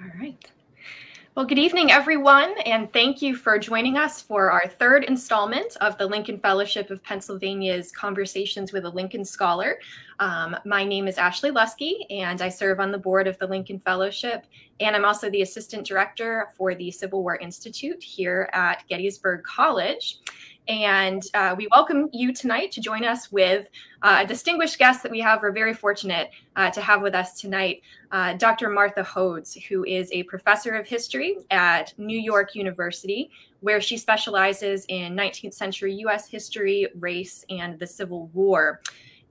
All right. Well, good evening, everyone, and thank you for joining us for our third installment of the Lincoln Fellowship of Pennsylvania's Conversations with a Lincoln Scholar. Um, my name is Ashley Luskey, and I serve on the board of the Lincoln Fellowship, and I'm also the Assistant Director for the Civil War Institute here at Gettysburg College. And uh, we welcome you tonight to join us with uh, a distinguished guest that we have. We're very fortunate uh, to have with us tonight uh, Dr. Martha Hodes, who is a professor of history at New York University, where she specializes in 19th century US history, race, and the Civil War.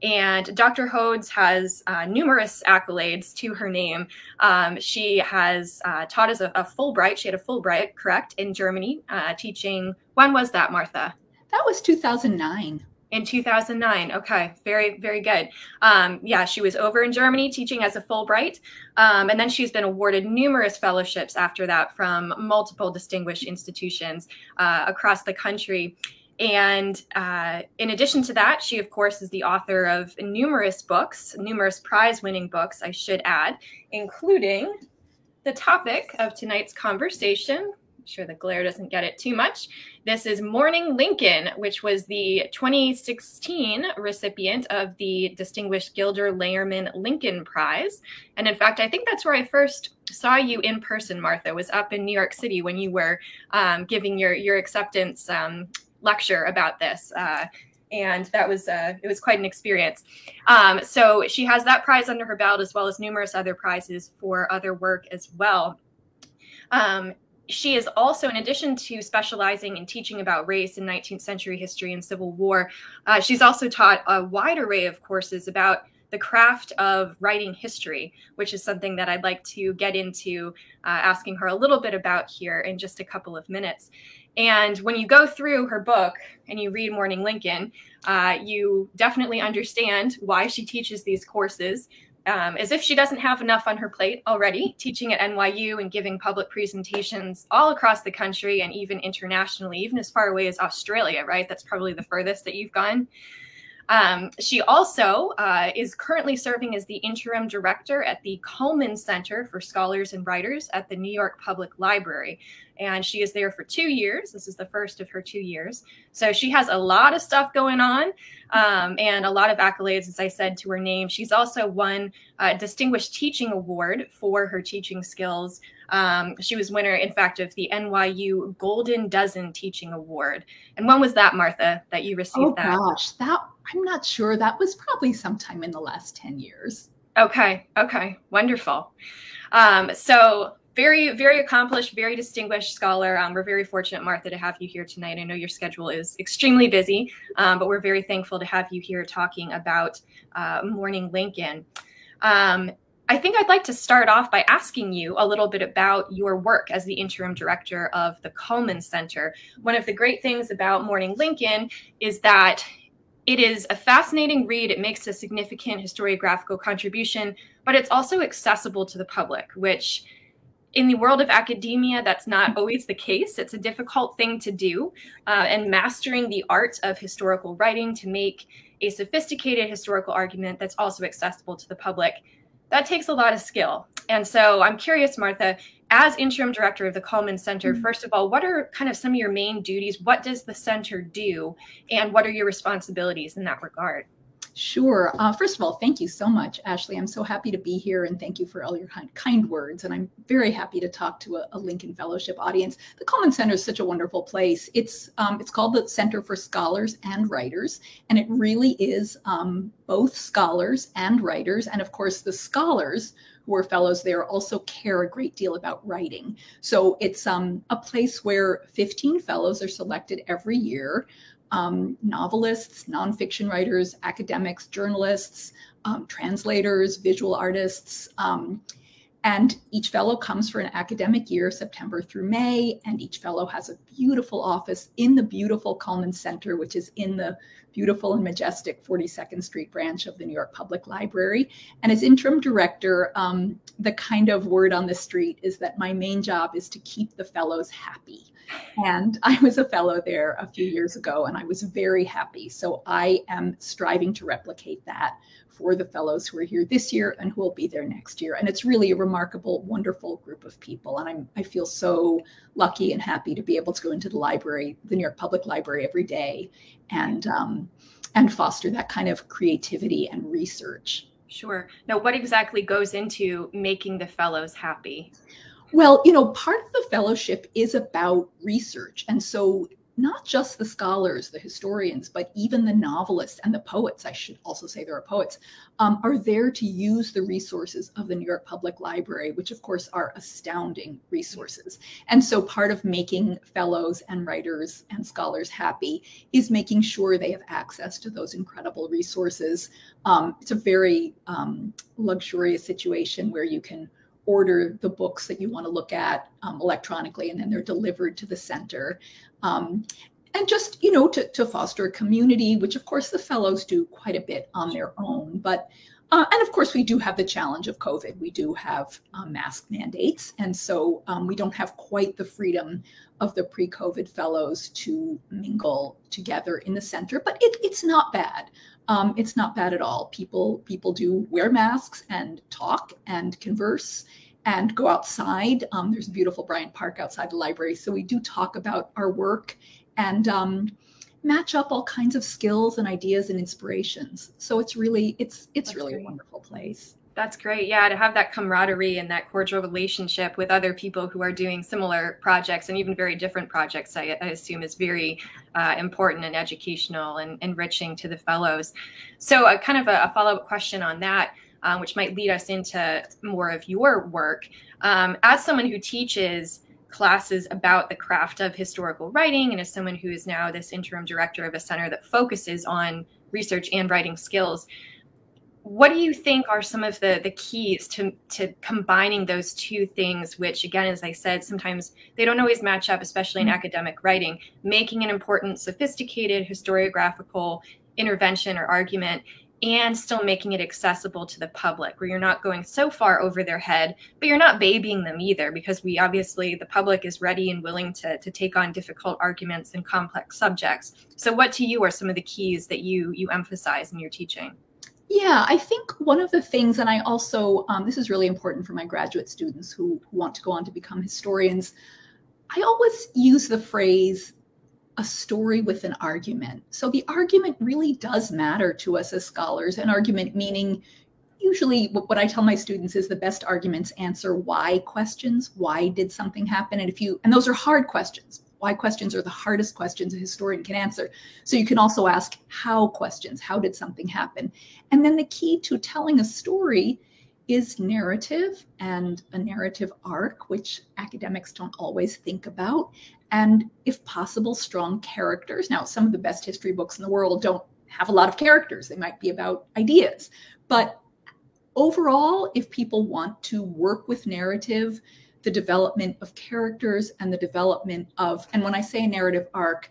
And Dr. Hodes has uh, numerous accolades to her name. Um, she has uh, taught as a, a, Fulbright. She had a Fulbright, correct, in Germany, uh, teaching. When was that, Martha? That was 2009. In 2009. Okay, very, very good. Um, yeah, she was over in Germany teaching as a Fulbright. Um, and then she's been awarded numerous fellowships after that from multiple distinguished institutions uh, across the country. And uh, in addition to that, she, of course, is the author of numerous books, numerous prize winning books, I should add, including the topic of tonight's conversation, sure the glare doesn't get it too much. This is Mourning Lincoln, which was the 2016 recipient of the Distinguished Gilder Lehrman Lincoln Prize. And in fact, I think that's where I first saw you in person, Martha, was up in New York City when you were um, giving your, your acceptance um, lecture about this. Uh, and that was uh, it was quite an experience. Um, so she has that prize under her belt as well as numerous other prizes for other work as well. Um, she is also, in addition to specializing in teaching about race in 19th century history and Civil War, uh, she's also taught a wide array of courses about the craft of writing history, which is something that I'd like to get into uh, asking her a little bit about here in just a couple of minutes. And when you go through her book and you read Mourning Lincoln, uh, you definitely understand why she teaches these courses um, as if she doesn't have enough on her plate already, teaching at NYU and giving public presentations all across the country and even internationally, even as far away as Australia, right? That's probably the furthest that you've gone. Um, she also uh, is currently serving as the interim director at the Cullman Center for Scholars and Writers at the New York Public Library. And she is there for two years. This is the first of her two years. So she has a lot of stuff going on um, and a lot of accolades, as I said, to her name. She's also won a Distinguished Teaching Award for her teaching skills. Um, she was winner, in fact, of the NYU Golden Dozen Teaching Award. And when was that, Martha, that you received oh, that? Oh, gosh, that I'm not sure. That was probably sometime in the last 10 years. Okay. Okay. Wonderful. Um, so very, very accomplished, very distinguished scholar. Um, we're very fortunate, Martha, to have you here tonight. I know your schedule is extremely busy, um, but we're very thankful to have you here talking about uh, Mourning Lincoln. Um, I think I'd like to start off by asking you a little bit about your work as the interim director of the Cullman Center. One of the great things about Mourning Lincoln is that it is a fascinating read. It makes a significant historiographical contribution, but it's also accessible to the public, which in the world of academia, that's not always the case. It's a difficult thing to do. Uh, and mastering the art of historical writing to make a sophisticated historical argument that's also accessible to the public, that takes a lot of skill. And so I'm curious, Martha, as interim director of the Cullman Center, mm-hmm. first of all, what are kind of some of your main duties? What does the center do? And what are your responsibilities in that regard? Sure. Uh, first of all, thank you so much, Ashley. I'm so happy to be here and thank you for all your kind, words. And I'm very happy to talk to a, a, Lincoln Fellowship audience. The Cullman Center is such a wonderful place. It's um, it's called the Center for Scholars and Writers, and it really is um, both scholars and writers. And of course, the scholars who are fellows there also care a great deal about writing. So it's um, a place where 15 fellows are selected every year um, novelists, nonfiction writers, academics, journalists, um, translators, visual artists. And each fellow comes for an academic year, September through May, and each fellow has a beautiful office in the beautiful Cullman Center, which is in the beautiful and majestic 42nd Street branch of the New York Public Library. And as interim director, um, the kind of word on the street is that my main job is to keep the fellows happy. And I was a fellow there a few years ago and I was very happy. So I am striving to replicate that for the fellows who are here this year and who will be there next year. And it's really a remarkable, wonderful group of people. And I'm, I feel so lucky and happy to be able to go into the library, the New York Public Library every day and, um, and foster that kind of creativity and research. Sure. Now, what exactly goes into making the fellows happy? Well, you know, part of the fellowship is about research. And so not just the scholars, the historians, but even the novelists and the poets, I should also say there are poets, um, are there to use the resources of the New York Public Library, which of course are astounding resources. And so part of making fellows and writers and scholars happy is making sure they have access to those incredible resources. Um, it's a very um, luxurious situation where you can order the books that you want to look at um, electronically and then they're delivered to the center um, and just you know to, to foster a community which of course the fellows do quite a bit on their own but uh, and of course we do have the challenge of covid. We do have um, mask mandates. And so um, we don't have quite the freedom of the pre-covid fellows to mingle together in the center but it, it's not bad. Um, it's not bad at all. People people do wear masks and talk and converse and go outside. Um, there's a beautiful Bryant Park outside the library, so we do talk about our work and um, match up all kinds of skills and ideas and inspirations. So it's really it's it's That's really great. a wonderful place. That's great. Yeah, to have that camaraderie and that cordial relationship with other people who are doing similar projects and even very different projects, I, I assume is very uh, important and educational and enriching to the fellows. So, uh, kind of a, a follow up question on that, uh, which might lead us into more of your work. Um, as someone who teaches, classes about the craft of historical writing and as someone who is now this interim director of a center that focuses on research and writing skills what do you think are some of the the keys to to combining those two things which again as i said sometimes they don't always match up especially in mm-hmm. academic writing making an important sophisticated historiographical intervention or argument and still making it accessible to the public where you're not going so far over their head but you're not babying them either because we obviously the public is ready and willing to, to take on difficult arguments and complex subjects so what to you are some of the keys that you you emphasize in your teaching yeah, I think one of the things, and I also, um, this is really important for my graduate students who, who want to go on to become historians. I always use the phrase a story with an argument. So the argument really does matter to us as scholars. An argument meaning, usually, what I tell my students is the best arguments answer why questions. Why did something happen? And if you, and those are hard questions why questions are the hardest questions a historian can answer. So you can also ask how questions. How did something happen? And then the key to telling a story is narrative and a narrative arc, which academics don't always think about. And if possible, strong characters. Now, some of the best history books in the world don't have a lot of characters, they might be about ideas. But overall, if people want to work with narrative, the development of characters and the development of, and when I say narrative arc,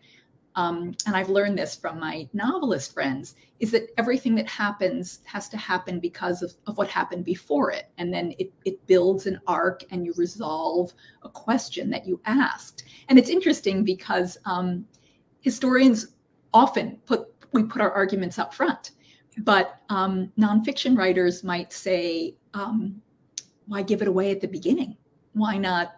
um, and I've learned this from my novelist friends, is that everything that happens has to happen because of, of what happened before it. And then it, it builds an arc and you resolve a question that you asked. And it's interesting because um, historians often put, we put our arguments up front, but um, nonfiction writers might say, um, why give it away at the beginning? why not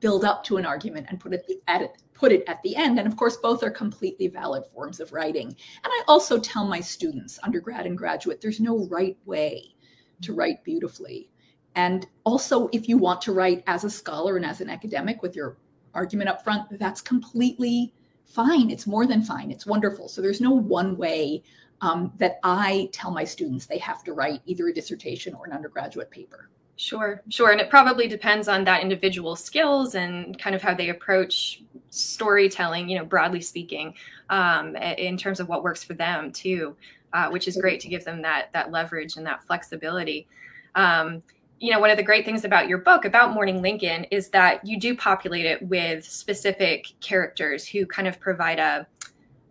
build up to an argument and put it at put it at the end. And of course both are completely valid forms of writing. And i also tell my students undergrad and graduate there's no right way to write beautifully. And also if you want to write as a scholar and as an academic with your argument up front that's completely fine. It's more than fine. It's wonderful. So there's no one way um, that i tell my students they have to write either a dissertation or an undergraduate paper. Sure, sure. And it probably depends on that individual skills and kind of how they approach storytelling, you know, broadly speaking, um, in terms of what works for them too, uh, which is great to give them that that leverage and that flexibility. Um, you know, one of the great things about your book about Mourning Lincoln is that you do populate it with specific characters who kind of provide a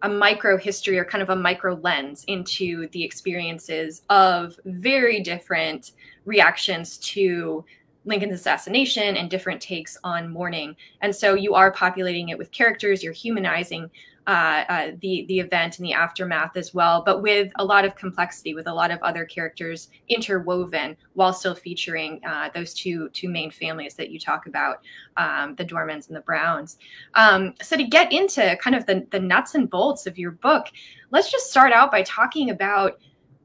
a micro history or kind of a micro lens into the experiences of very different reactions to Lincoln's assassination and different takes on mourning. And so you are populating it with characters, you're humanizing uh, uh, the the event and the aftermath as well, but with a lot of complexity, with a lot of other characters interwoven, while still featuring uh, those two two main families that you talk about, um, the Dormans and the Browns. Um, so to get into kind of the the nuts and bolts of your book, let's just start out by talking about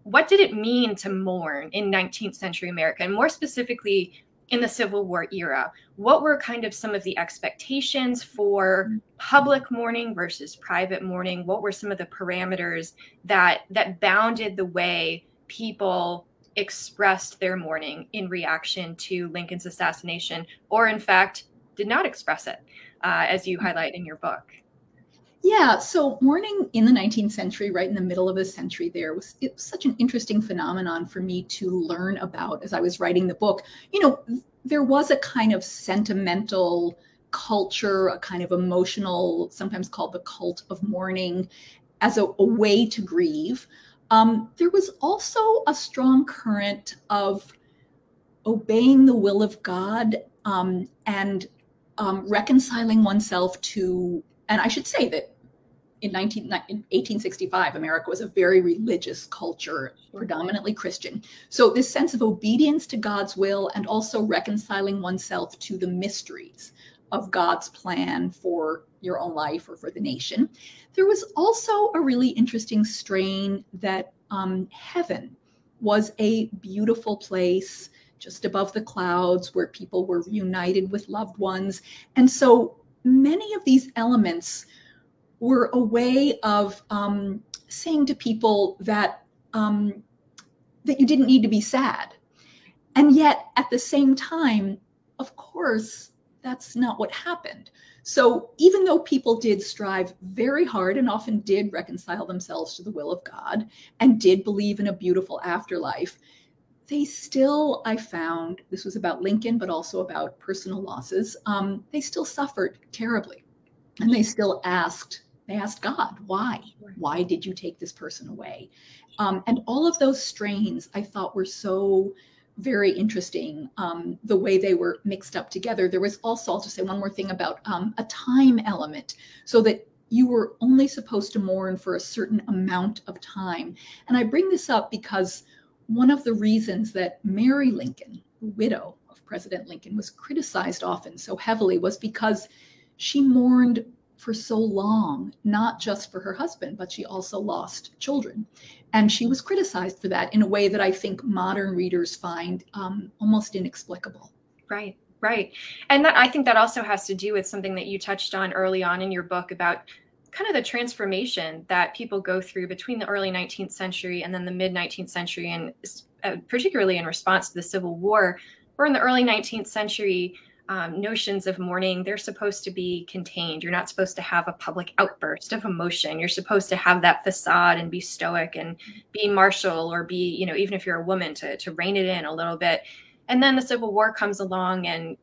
what did it mean to mourn in 19th century America, and more specifically in the Civil War era. What were kind of some of the expectations for public mourning versus private mourning? What were some of the parameters that that bounded the way people expressed their mourning in reaction to Lincoln's assassination, or in fact did not express it, uh, as you highlight in your book? Yeah, so mourning in the 19th century, right in the middle of the century, there was, it was such an interesting phenomenon for me to learn about as I was writing the book. You know, there was a kind of sentimental culture, a kind of emotional, sometimes called the cult of mourning, as a, a way to grieve. Um, there was also a strong current of obeying the will of God um, and um, reconciling oneself to and I should say that in, 19, in 1865, America was a very religious culture, predominantly Christian. So, this sense of obedience to God's will and also reconciling oneself to the mysteries of God's plan for your own life or for the nation. There was also a really interesting strain that um, heaven was a beautiful place just above the clouds where people were reunited with loved ones. And so many of these elements were a way of um, saying to people that um, that you didn't need to be sad, and yet at the same time, of course, that's not what happened. So even though people did strive very hard and often did reconcile themselves to the will of God and did believe in a beautiful afterlife, they still, I found, this was about Lincoln, but also about personal losses, um, they still suffered terribly. And they still asked, they asked God, why? Why did you take this person away? Um, and all of those strains I thought were so very interesting um, the way they were mixed up together. There was also, I'll just say one more thing about um, a time element so that you were only supposed to mourn for a certain amount of time. And I bring this up because one of the reasons that Mary Lincoln, the widow of President Lincoln, was criticized often so heavily was because she mourned for so long, not just for her husband, but she also lost children. And she was criticized for that in a way that I think modern readers find um, almost inexplicable. Right, right. And that I think that also has to do with something that you touched on early on in your book about kind of the transformation that people go through between the early 19th century and then the mid 19th century, and uh, particularly in response to the Civil War. Where in the early 19th century, um, notions of mourning they're supposed to be contained you're not supposed to have a public outburst of emotion you're supposed to have that facade and be stoic and be martial or be you know even if you're a woman to, to rein it in a little bit and then the civil war comes along and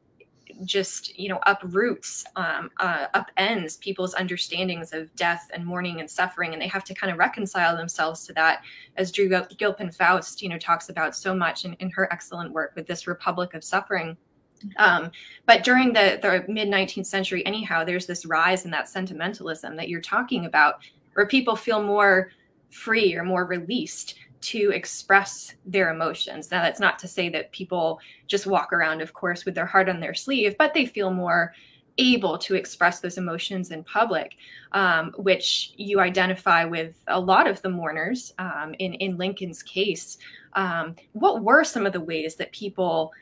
just you know uproots um, uh, upends people's understandings of death and mourning and suffering and they have to kind of reconcile themselves to that. As drew gilpin faust you know talks about so much in, in her excellent work with this republic of suffering. Um, but during the, the mid 19th century anyhow there's this rise in that sentimentalism that you're talking about where people feel more free or more released to express their emotions. Now, that's not to say that people just walk around, of course, with their heart on their sleeve, but they feel more able to express those emotions in public, um, which you identify with a lot of the mourners um, in, in Lincoln's case. Um, what were some of the ways that people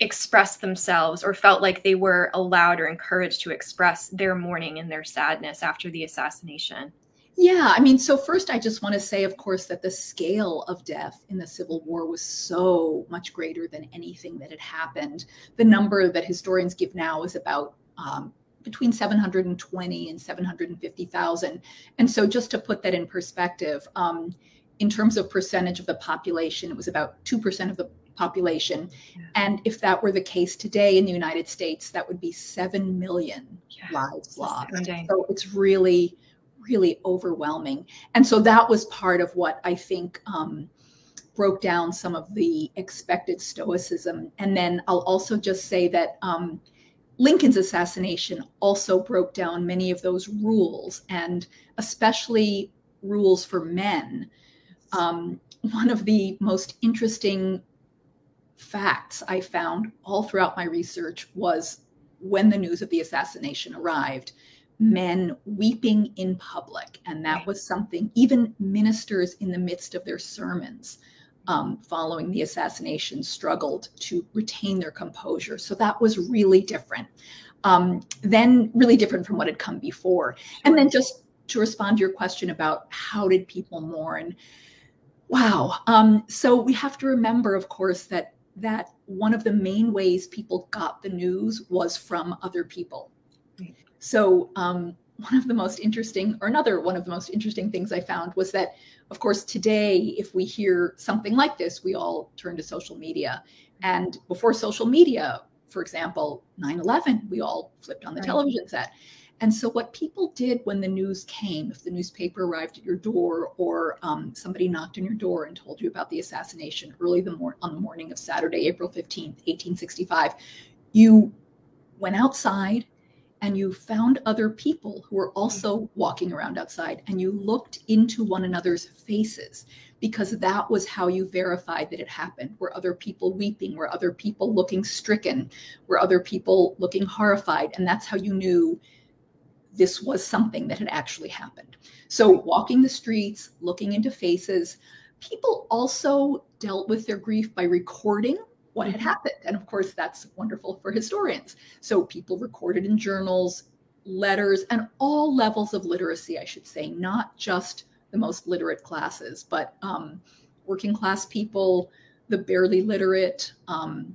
expressed themselves or felt like they were allowed or encouraged to express their mourning and their sadness after the assassination? Yeah, I mean, so first, I just want to say, of course, that the scale of death in the Civil War was so much greater than anything that had happened. The number that historians give now is about um, between 720 and 750,000. And so, just to put that in perspective, um, in terms of percentage of the population, it was about 2% of the population. Yeah. And if that were the case today in the United States, that would be 7 million yeah. lives lost. So, it's really really overwhelming. And so that was part of what I think um, broke down some of the expected stoicism. And then I'll also just say that um, Lincoln's assassination also broke down many of those rules, and especially rules for men. Um, one of the most interesting facts I found all throughout my research was when the news of the assassination arrived, men weeping in public. And that was something even ministers in the midst of their sermons um, following the assassination struggled to retain their composure. So that was really different. Um, then, really different from what had come before. And then, just to respond to your question about how did people mourn, wow. Um, so we have to remember, of course, that that one of the main ways people got the news was from other people. So um, one of the most interesting, or another one of the most interesting things I found was that, of course, today, if we hear something like this, we all turn to social media. And before social media, for example, 9 11, we all flipped on the right. television set. And so, what people did when the news came, if the newspaper arrived at your door or um, somebody knocked on your door and told you about the assassination early the mor- on the morning of Saturday, April 15th, 1865, you went outside and you found other people who were also walking around outside and you looked into one another's faces because that was how you verified that it happened. Were other people weeping? Were other people looking stricken? Were other people looking horrified? And that's how you knew this was something that had actually happened. So, walking the streets, looking into faces, people also dealt with their grief by recording what had mm-hmm. happened. And of course, that's wonderful for historians. So, people recorded in journals, letters, and all levels of literacy, I should say, not just the most literate classes, but um, working class people, the barely literate, um,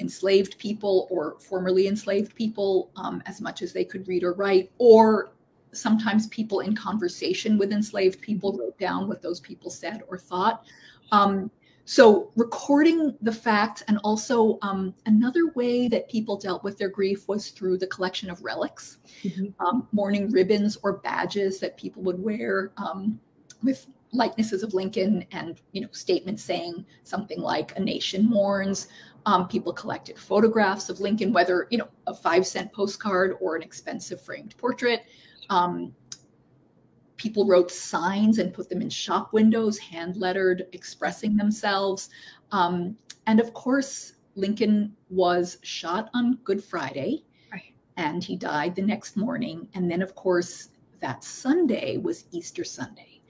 enslaved people or formerly enslaved people um, as much as they could read or write, or sometimes people in conversation with enslaved people wrote down what those people said or thought. Um, so, recording the facts, and also um, another way that people dealt with their grief was through the collection of relics, mm-hmm. um, mourning ribbons or badges that people would wear um, with likenesses of Lincoln and you know statements saying something like "a nation mourns." Um, people collected photographs of Lincoln, whether you know a five cent postcard or an expensive framed portrait. Um, people wrote signs and put them in shop windows, hand lettered, expressing themselves. Um, and of course, Lincoln was shot on Good Friday, right. and he died the next morning. And then, of course, that Sunday was Easter Sunday.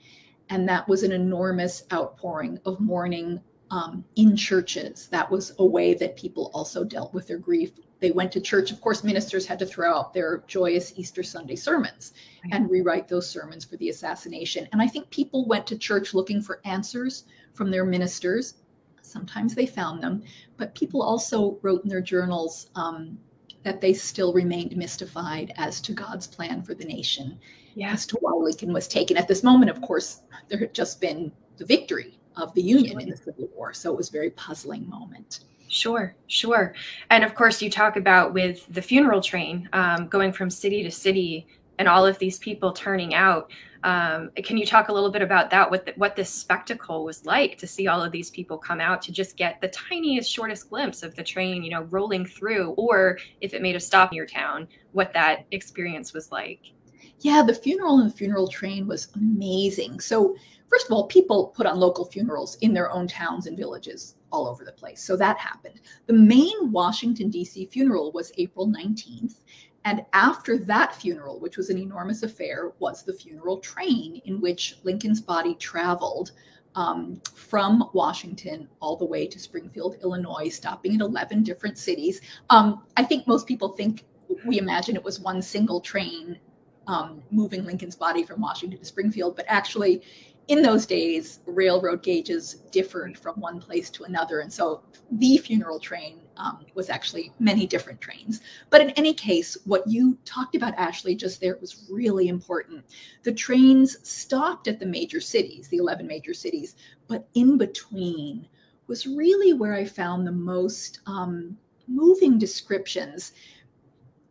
And that was an enormous outpouring of mourning um, in churches. That was a way that people also dealt with their grief. They went to church. Of course, ministers had to throw out their joyous Easter Sunday sermons right. and rewrite those sermons for the assassination. And I think people went to church looking for answers from their ministers. Sometimes they found them, but people also wrote in their journals um, that they still remained mystified as to God's plan for the nation, yeah. as to why Lincoln was taken. At this moment, of course, there had just been the victory of the Union in the Civil War. So it was a very puzzling moment. Sure, sure. And of course, you talk about with the funeral train um, going from city to city and all of these people turning out. Um, can you talk a little bit about that? What the, what this spectacle was like to see all of these people come out to just get the tiniest, shortest glimpse of the train, you know, rolling through, or if it made a stop in your town, what that experience was like. Yeah, the funeral and the funeral train was amazing. So first of all, people put on local funerals in their own towns and villages all over the place. So that happened. The main Washington, D.C. funeral was April 19th. And after that funeral, which was an enormous affair, was the funeral train in which Lincoln's body traveled um, from Washington all the way to Springfield, Illinois, stopping at 11 different cities. Um, I think most people think we imagine it was one single train um, moving Lincoln's body from Washington to Springfield, but actually in those days, railroad gauges differed from one place to another. And so the funeral train um, was actually many different trains. But in any case, what you talked about, Ashley, just there was really important. The trains stopped at the major cities, the 11 major cities, but in between was really where I found the most um, moving descriptions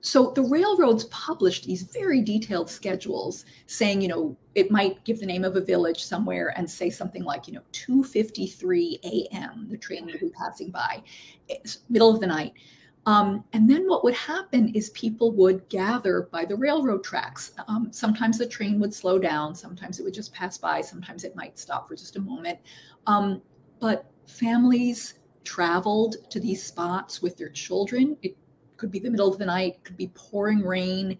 so the railroads published these very detailed schedules saying, you know, it might give the name of a village somewhere and say something like, you know, 2:53 a.m. the train will be passing by, it's middle of the night. Um, and then what would happen is people would gather by the railroad tracks. Um, sometimes the train would slow down, sometimes it would just pass by, sometimes it might stop for just a moment. Um, but families traveled to these spots with their children. It could be the middle of the night, could be pouring rain,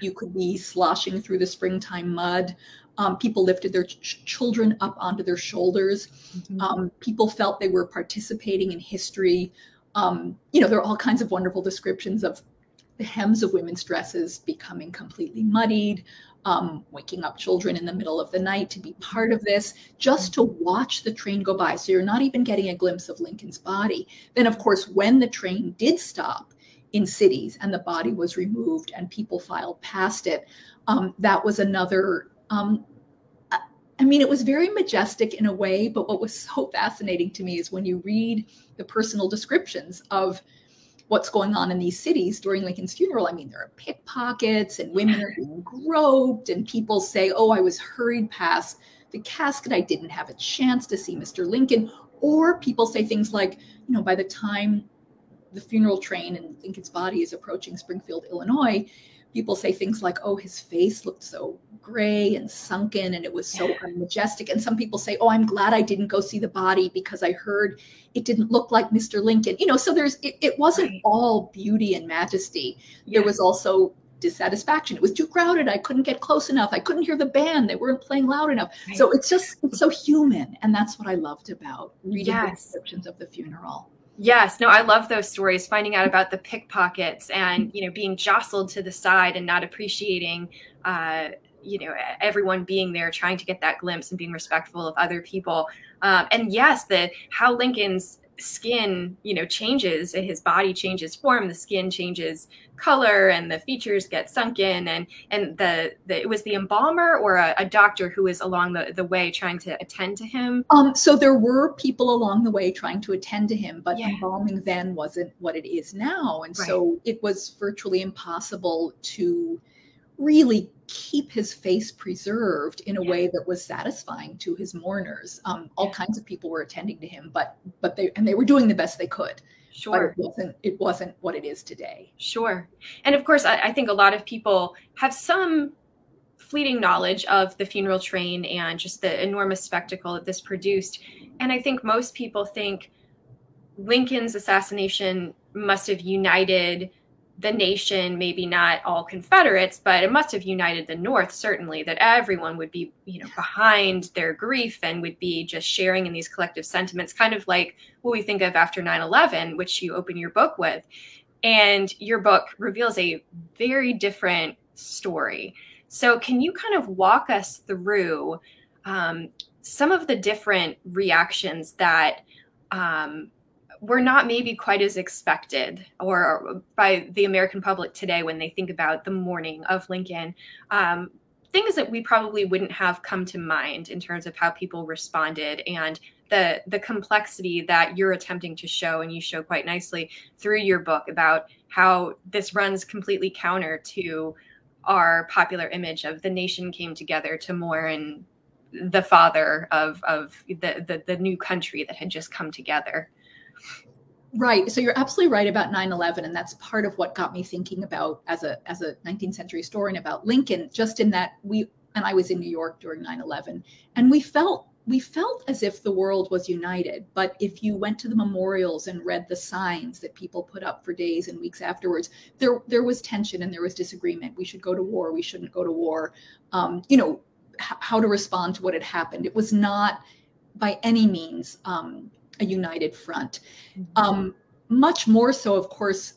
you could be sloshing through the springtime mud. Um, people lifted their ch- children up onto their shoulders. Mm-hmm. Um, people felt they were participating in history. Um, you know, there are all kinds of wonderful descriptions of the hems of women's dresses becoming completely muddied, um, waking up children in the middle of the night to be part of this, just to watch the train go by. So you're not even getting a glimpse of Lincoln's body. Then, of course, when the train did stop, in cities and the body was removed and people filed past it. Um, that was another. Um, I mean, it was very majestic in a way, but what was so fascinating to me is when you read the personal descriptions of what's going on in these cities during Lincoln's funeral. I mean, there are pickpockets and women are being groped, and people say, Oh, I was hurried past the casket. I didn't have a chance to see Mr. Lincoln. Or people say things like, You know, by the time the funeral train and Lincoln's body is approaching Springfield, Illinois, people say things like, oh, his face looked so gray and sunken and it was so majestic. And some people say, oh, I'm glad I didn't go see the body because I heard it didn't look like Mr. Lincoln. You know, so there's, it, it wasn't right. all beauty and majesty. Yeah. There was also dissatisfaction. It was too crowded. I couldn't get close enough. I couldn't hear the band. They weren't playing loud enough. Right. So it's just, it's so human. And that's what I loved about reading yes. the descriptions of the funeral. Yes, no, I love those stories. Finding out about the pickpockets and you know being jostled to the side and not appreciating, uh, you know, everyone being there, trying to get that glimpse and being respectful of other people. Um, and yes, the how Lincoln's skin you know changes his body changes form the skin changes color and the features get sunken and and the, the it was the embalmer or a, a, doctor who was along the, the way trying to attend to him um so there were people along the way trying to attend to him but yeah. embalming then wasn't what it is now and right. so it was virtually impossible to really keep his face preserved in a yeah. way that was satisfying to his mourners. Um, all yeah. kinds of people were attending to him, but but they and they were doing the best they could. Sure, but it wasn't it wasn't what it is today. Sure, and of course, I, I think a lot of people have some fleeting knowledge of the funeral train and just the enormous spectacle that this produced. And I think most people think Lincoln's assassination must have united the nation, maybe not all Confederates, but it must have united the North, certainly, that everyone would be, you know, behind their grief and would be just sharing in these collective sentiments, kind of like what we think of after 9 11, which you open your book with. And your book reveals a very different story. So, can you kind of walk us through um, some of the different reactions that um, were not maybe quite as expected or by the American public today when they think about the mourning of Lincoln. Um, things that we probably wouldn't have come to mind in terms of how people responded and the the complexity that you're attempting to show and you show quite nicely through your book about how this runs completely counter to our popular image of the nation came together to mourn the father of of the, the, the new country that had just come together Right. So you're absolutely right about 9/11 and that's part of what got me thinking about as a as a 19th century historian about Lincoln just in that we and I was in New York during 9/11 and we felt we felt as if the world was united but if you went to the memorials and read the signs that people put up for days and weeks afterwards there there was tension and there was disagreement we should go to war we shouldn't go to war um, you know h- how to respond to what had happened it was not by any means um, a united front. Mm-hmm. Um, much more so, of course,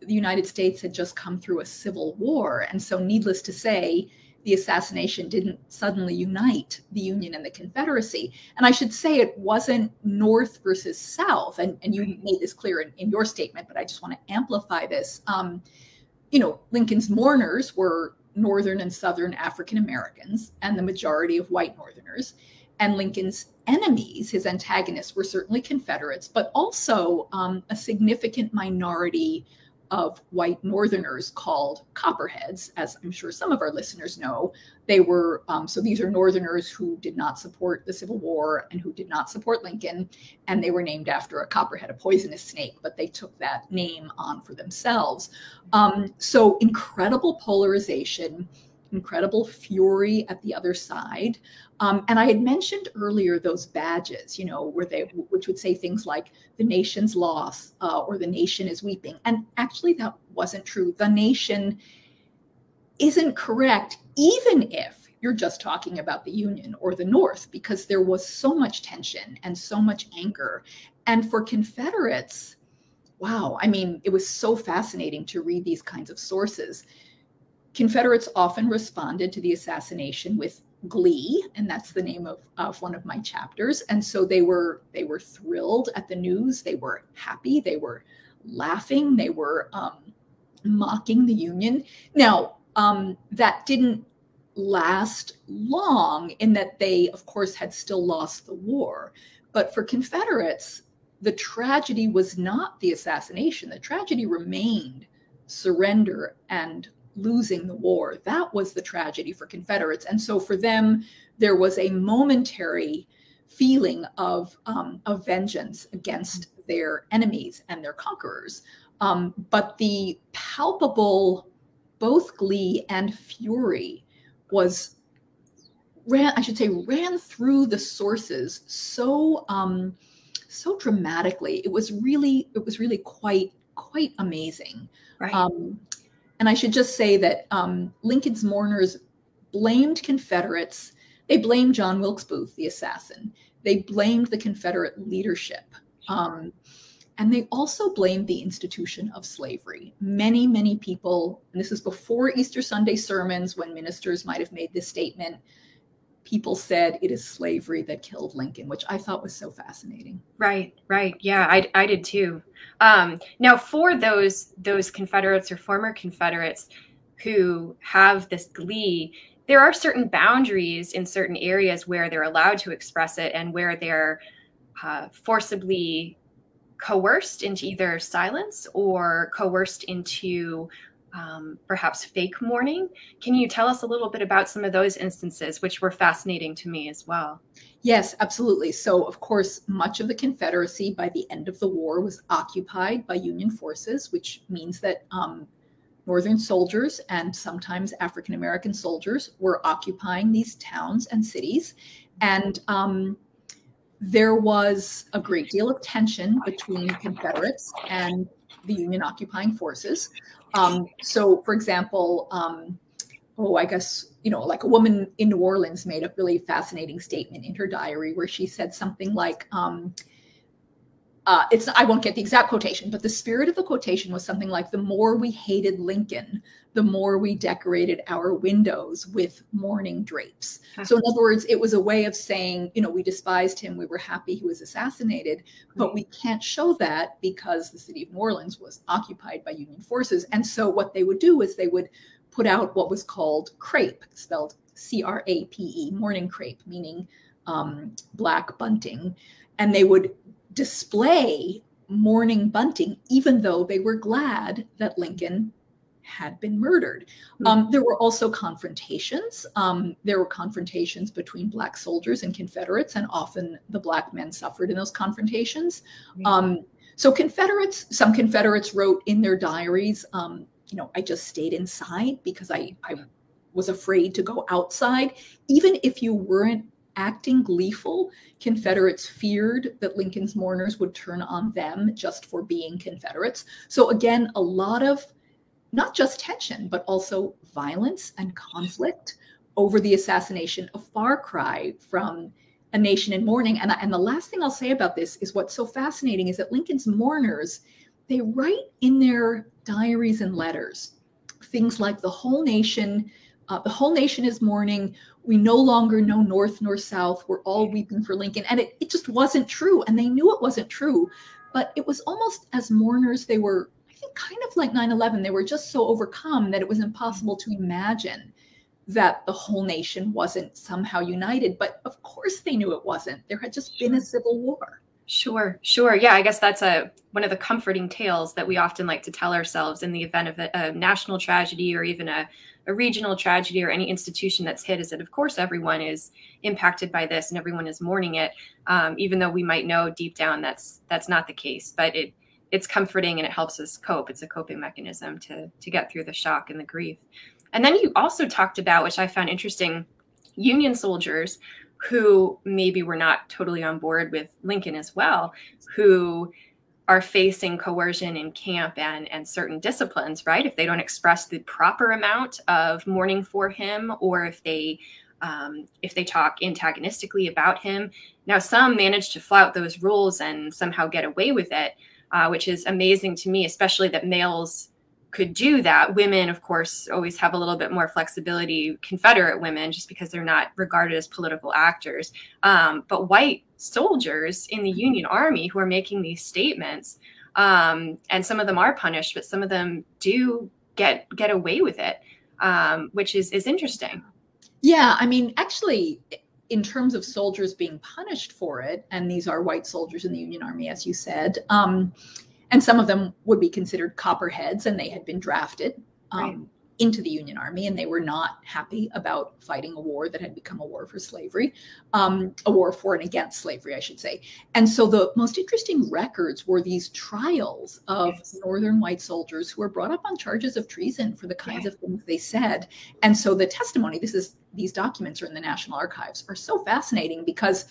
the United States had just come through a civil war. And so, needless to say, the assassination didn't suddenly unite the Union and the Confederacy. And I should say it wasn't North versus South. And, and you made this clear in, in your statement, but I just want to amplify this. Um, you know, Lincoln's mourners were Northern and Southern African Americans and the majority of white Northerners. And Lincoln's enemies, his antagonists, were certainly Confederates, but also um, a significant minority of white Northerners called Copperheads, as I'm sure some of our listeners know. They were, um, so these are Northerners who did not support the Civil War and who did not support Lincoln. And they were named after a copperhead, a poisonous snake, but they took that name on for themselves. Um, so incredible polarization incredible fury at the other side. Um, and I had mentioned earlier those badges, you know, where they which would say things like "the nation's loss" uh, or "the nation is weeping," and actually that wasn't true. The nation isn't correct, even if you're just talking about the Union or the North, because there was so much tension and so much anger. And for Confederates, wow, I mean, it was so fascinating to read these kinds of sources Confederates often responded to the assassination with glee, and that's the name of, of one of my chapters. And so they were they were thrilled at the news. They were happy. They were laughing. They were um, mocking the Union. Now um, that didn't last long, in that they, of course, had still lost the war. But for Confederates, the tragedy was not the assassination. The tragedy remained surrender and losing the war. That was the tragedy for Confederates. And so for them, there was a momentary feeling of, um, of vengeance against their enemies and their conquerors. Um, but the palpable, both glee and fury, was ran, I should say, ran through the sources so um, so dramatically. It was really, it was really quite quite amazing. Right. Um, and I should just say that um, Lincoln's mourners blamed Confederates. They blamed John Wilkes Booth, the assassin. They blamed the Confederate leadership. Um, and they also blamed the institution of slavery. Many, many people, and this is before Easter Sunday sermons when ministers might have made this statement, people said it is slavery that killed Lincoln, which I thought was so fascinating. Right, right. Yeah, I, I did too. Um, now, for those those Confederates or former Confederates who have this glee, there are certain boundaries in certain areas where they're allowed to express it and where they're uh, forcibly coerced into either silence or coerced into um, perhaps fake mourning. Can you tell us a little bit about some of those instances, which were fascinating to me as well? Yes, absolutely. So, of course, much of the Confederacy by the end of the war was occupied by Union forces, which means that um, Northern soldiers and sometimes African American soldiers were occupying these towns and cities. And um, there was a great deal of tension between Confederates and the Union occupying forces. Um, so, for example, um, oh, I guess, you know, like a woman in New Orleans made a really fascinating statement in her diary where she said something like, um, uh, it's I won't get the exact quotation, but the spirit of the quotation was something like the more we hated Lincoln, the more we decorated our windows with mourning drapes. So in other words, it was a way of saying, you know, we despised him, we were happy he was assassinated, but we can't show that because the city of New Orleans was occupied by Union forces. And so what they would do is they would put out what was called crepe, spelled C-R-A-P-E, mourning crepe, meaning um, black bunting, and they would display mourning bunting, even though they were glad that Lincoln had been murdered. Hmm. Um, there were also confrontations. Um, there were confrontations between Black soldiers and Confederates, and often the Black men suffered in those confrontations. Um, so, Confederates, some Confederates wrote in their diaries, um, you know, I just stayed inside because I, I was afraid to go outside. Even if you weren't acting gleeful, Confederates feared that Lincoln's mourners would turn on them just for being Confederates. So, again, a lot of not just tension, but also violence and conflict over the assassination, a far cry from a nation in mourning. And, and the last thing I'll say about this is what's so fascinating is that Lincoln's mourners, they write in their diaries and letters things like the whole nation, uh, the whole nation is mourning. We no longer know north nor south. We're all weeping for lincoln. And it, it just wasn't true. And they knew it wasn't true. But it was almost as mourners they were i think kind of like 9-11 they were just so overcome that it was impossible to imagine that the whole nation wasn't somehow united. But of course they knew it wasn't. There had just been a civil war. Sure, sure. Yeah, I guess that's a one of the comforting tales that we often like to tell ourselves in the event of a, a national tragedy or even a, a, regional tragedy or any institution that's hit is that of course everyone is impacted by this and everyone is mourning it, um, even though we might know deep down that's that's not the case. But it it's comforting and it helps us cope. It's a coping mechanism to to get through the shock and the grief. And then you also talked about, which I found interesting, Union soldiers who maybe were not totally on board with Lincoln as well, who are facing coercion in camp and and certain disciplines, right? If they don't express the proper amount of mourning for him, or if they um, if they talk antagonistically about him. Now, some manage to flout those rules and somehow get away with it, uh, which is amazing to me, especially that males could do that. Women, of course, always have a little bit more flexibility, Confederate women, just because they're not regarded as political actors. Um, but white soldiers in the Union Army who are making these statements, um, and some of them are punished, but some of them do get get away with it, um, which is is interesting. Yeah, I mean, actually, in terms of soldiers being punished for it, and these are white soldiers in the Union Army, as you said. Um, and some of them would be considered copperheads and they had been drafted um, right. Into the union army and they were not happy about fighting a war that had become a war for slavery um, a war for and against slavery i should say and so the most interesting records were these trials of yes. northern white soldiers who were brought up on charges of treason for the kinds of things they said and so the testimony this is these documents are in the national archives are so fascinating because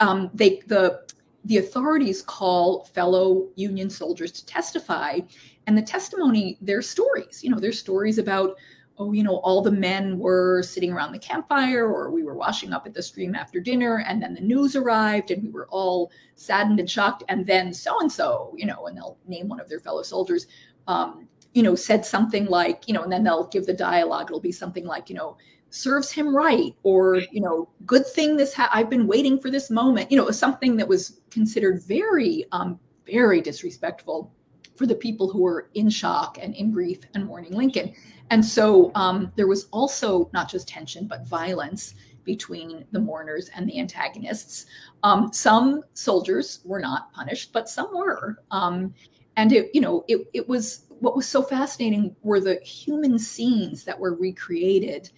um, they the the authorities call fellow Union soldiers to testify. And the testimony, their stories, you know, their stories about, oh, you know, all the men were sitting around the campfire or we were washing up at the stream after dinner and then the news arrived and we were all saddened and shocked. And then so and so, you know, and they'll name one of their fellow soldiers, um, you know, said something like, you know, and then they'll give the dialogue. It'll be something like, you know, serves him right or you know good thing this ha- i've been waiting for this moment you know something that was considered very um very disrespectful for the people who were in shock and in grief and mourning lincoln. And so um, there was also not just tension but violence between the mourners and the antagonists. Um, some soldiers were not punished but some were. Um, and it you know it, it was what was so fascinating were the human scenes that were recreated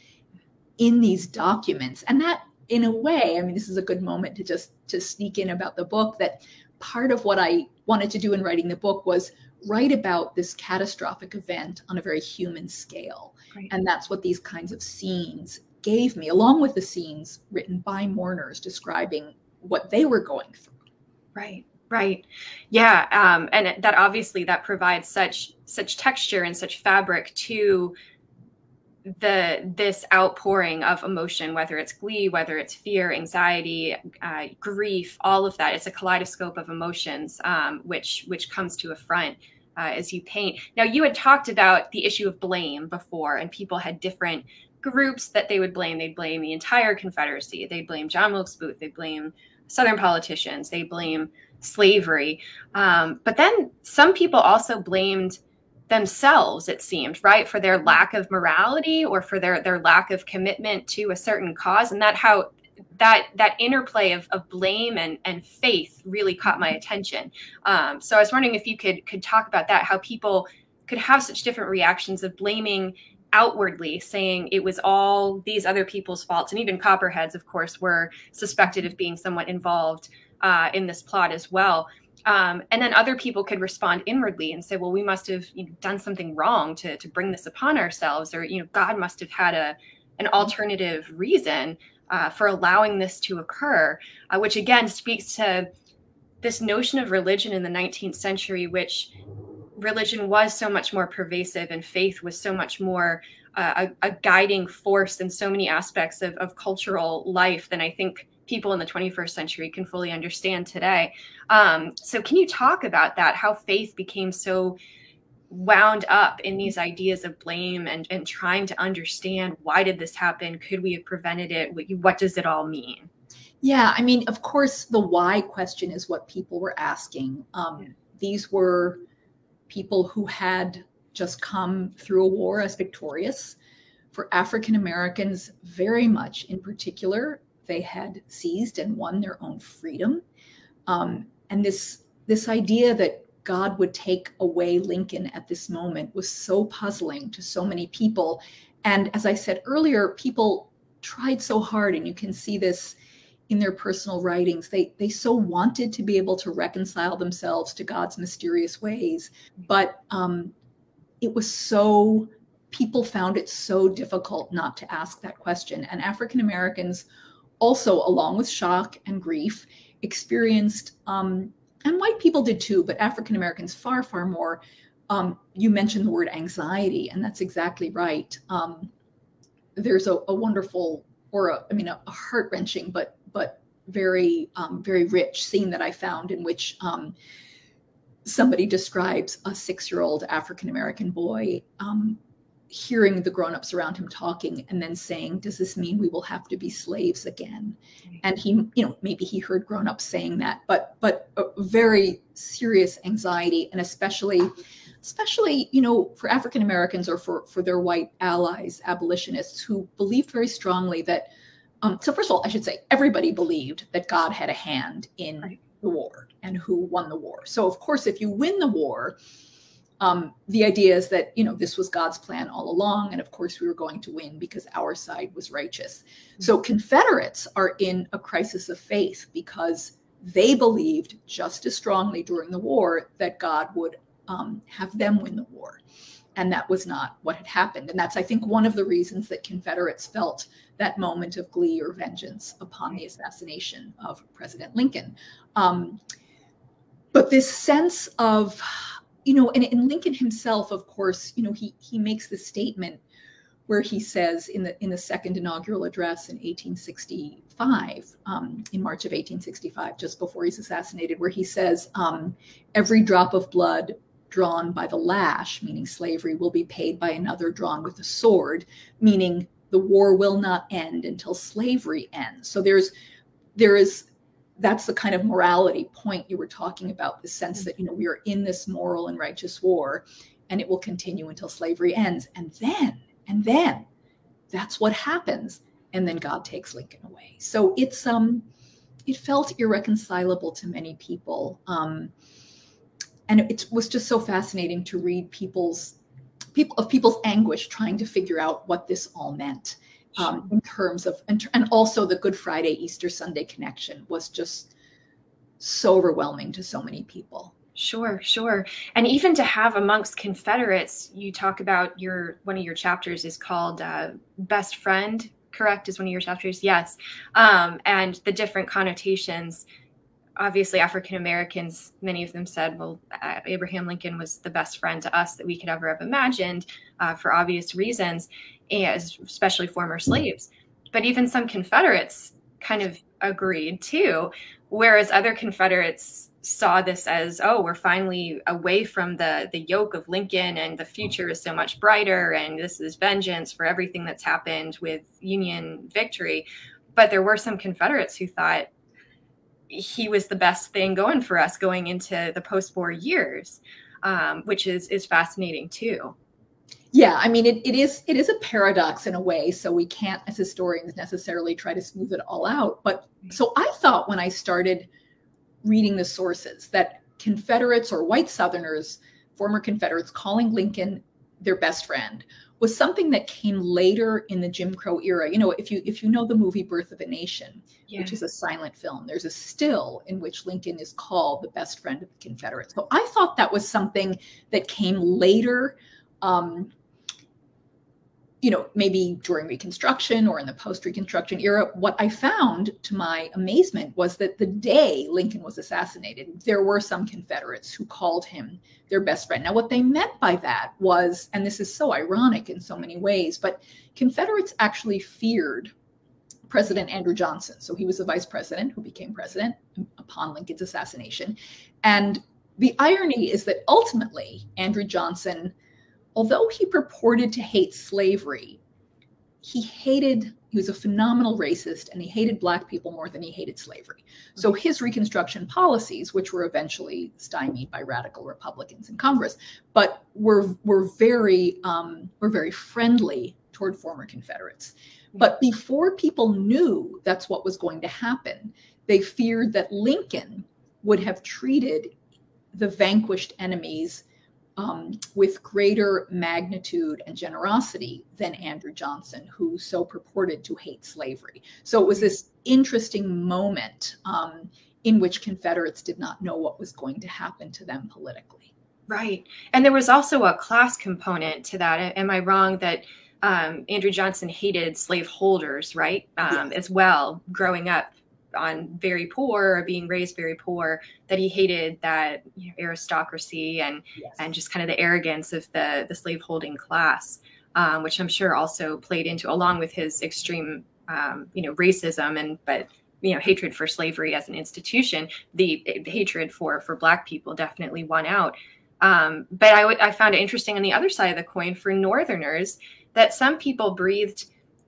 in these documents. And that in a way i mean this is a good moment to just to sneak in about the book that part of what i wanted to do in writing the book was write about this catastrophic event on a very human scale. Right. and that's what these kinds of scenes gave me along with the scenes written by mourners describing what they were going through. Right right. Yeah um, and that obviously that provides such such texture and such fabric to the this outpouring of emotion whether it's glee whether it's fear anxiety uh, grief all of that it's a kaleidoscope of emotions um, which which comes to a front uh, as you paint. Now you had talked about the issue of blame before and people had different groups that they would blame. They'd blame the entire confederacy. They blame john wilkes booth. They blame southern politicians. They blame slavery. Um, but then some people also blamed themselves it seemed right? For their lack of morality or for their their lack of commitment to a certain cause. And that how that that interplay of, of blame and, and faith really caught my attention. Um, so i was wondering if you could could talk about that how people could have such different reactions of blaming outwardly saying it was all these other people's faults. And even copperheads of course were suspected of being somewhat involved uh, in this plot as well um, and then other people could respond inwardly and say, well, we must have you know, done something wrong to, to bring this upon ourselves, or you know, God must have had a an alternative reason uh, for allowing this to occur, uh, which again speaks to this notion of religion in the 19th century, which religion was so much more pervasive and faith was so much more uh, a, a, guiding force in so many aspects of, of cultural life than I think people in the 21st century can fully understand today. Um, so, can you talk about that? How faith became so wound up in these ideas of blame and, and trying to understand why did this happen? Could we have prevented it? What, what does it all mean? Yeah, I mean, of course, the why question is what people were asking. Um, yeah. These were people who had just come through a war as victorious. For African Americans, very much in particular, they had seized and won their own freedom. Um, and this this idea that God would take away Lincoln at this moment was so puzzling to so many people. And as I said earlier, people tried so hard, and you can see this in their personal writings. They they so wanted to be able to reconcile themselves to God's mysterious ways, but um, it was so people found it so difficult not to ask that question. And African Americans also, along with shock and grief, experienced, um, and white people did too, but African Americans far, far more. Um, you mentioned the word anxiety, and that's exactly right. Um, there's a, a, wonderful, or a, I mean, a, a heart wrenching, but but very, um, very rich scene that I found in which um, somebody describes a six year old African American boy um, hearing the grown-ups around him talking and then saying does this mean we will have to be slaves again? And he you know maybe he heard grown-ups saying that but but very serious anxiety and especially especially you know for african americans or for for their white allies abolitionists who believed very strongly that um, so first of all i should say everybody believed that god had a hand in the war and who won the war. So of course if you win the war um, the idea is that you know this was God's plan all along, and of course we were going to win because our side was righteous. Mm-hmm. So Confederates are in a crisis of faith because they believed just as strongly during the war that God would um, have them win the war, and that was not what had happened. And that's I think one of the reasons that Confederates felt that moment of glee or vengeance upon the assassination of President Lincoln. Um, but this sense of you know, and, and Lincoln himself, of course, you know, he he makes this statement where he says in the in the second inaugural address in 1865, um, in March of 1865, just before he's assassinated, where he says, um, "Every drop of blood drawn by the lash, meaning slavery, will be paid by another drawn with a sword, meaning the war will not end until slavery ends." So there's there is that's the kind of morality point you were talking about the sense that you know we are in this moral and righteous war and it will continue until slavery ends. And then and then that's what happens. And then god takes lincoln away. So it's um it felt irreconcilable to many people. Um and it was just so fascinating to read people's people of people's anguish trying to figure out what this all meant um, in terms of and also the Good Friday Easter Sunday connection was just so overwhelming to so many people. Sure, sure. And even to have amongst Confederates, you talk about your one of your chapters is called uh, Best Friend, correct? Is one of your chapters? Yes. Um, and the different connotations. Obviously, African Americans, many of them said, well, uh, Abraham Lincoln was the best friend to us that we could ever have imagined uh, for obvious reasons as especially former slaves. But even some Confederates kind of agreed too, whereas other Confederates saw this as, oh, we're finally away from the the yoke of Lincoln, and the future is so much brighter, and this is vengeance for everything that's happened with Union victory. But there were some Confederates who thought he was the best thing going for us going into the post-war years, um, which is is fascinating too yeah i mean it, it is it is a paradox in a way so we can't as historians necessarily try to smooth it all out but so i thought when i started reading the sources that confederates or white southerners former confederates calling lincoln their best friend was something that came later in the jim crow era. You know if you if you know the movie birth of a nation yeah. which is a silent film there's a still in which lincoln is called the best friend of the confederates. So i thought that was something that came later um, you know, maybe during Reconstruction or in the post Reconstruction era, what I found to my amazement was that the day Lincoln was assassinated, there were some Confederates who called him their best friend. Now, what they meant by that was, and this is so ironic in so many ways, but Confederates actually feared President Andrew Johnson. So he was the vice president who became president upon Lincoln's assassination. And the irony is that ultimately, Andrew Johnson although he purported to hate slavery, he hated, he was a phenomenal racist and he hated Black people more than he hated slavery. So his Reconstruction policies, which were eventually stymied by radical Republicans in Congress, but were, were, very, um, were very friendly toward former Confederates. But before people knew that's what was going to happen, they feared that Lincoln would have treated the vanquished enemies um, with greater magnitude and generosity than Andrew Johnson, who so purported to hate slavery. So it was this interesting moment um, in which Confederates did not know what was going to happen to them politically. Right. And there was also a class component to that. Am I wrong that um, Andrew Johnson hated slaveholders, right? Um, yes. As well, growing up on very poor or being raised very poor that he hated that you know, aristocracy and yes. and just kind of the arrogance of the the slaveholding class um, which i'm sure also played into along with his extreme um, you know racism and but you know hatred for slavery as an institution the, the hatred for for black people definitely won out um, but I, I found it interesting on the other side of the coin for northerners that some people breathed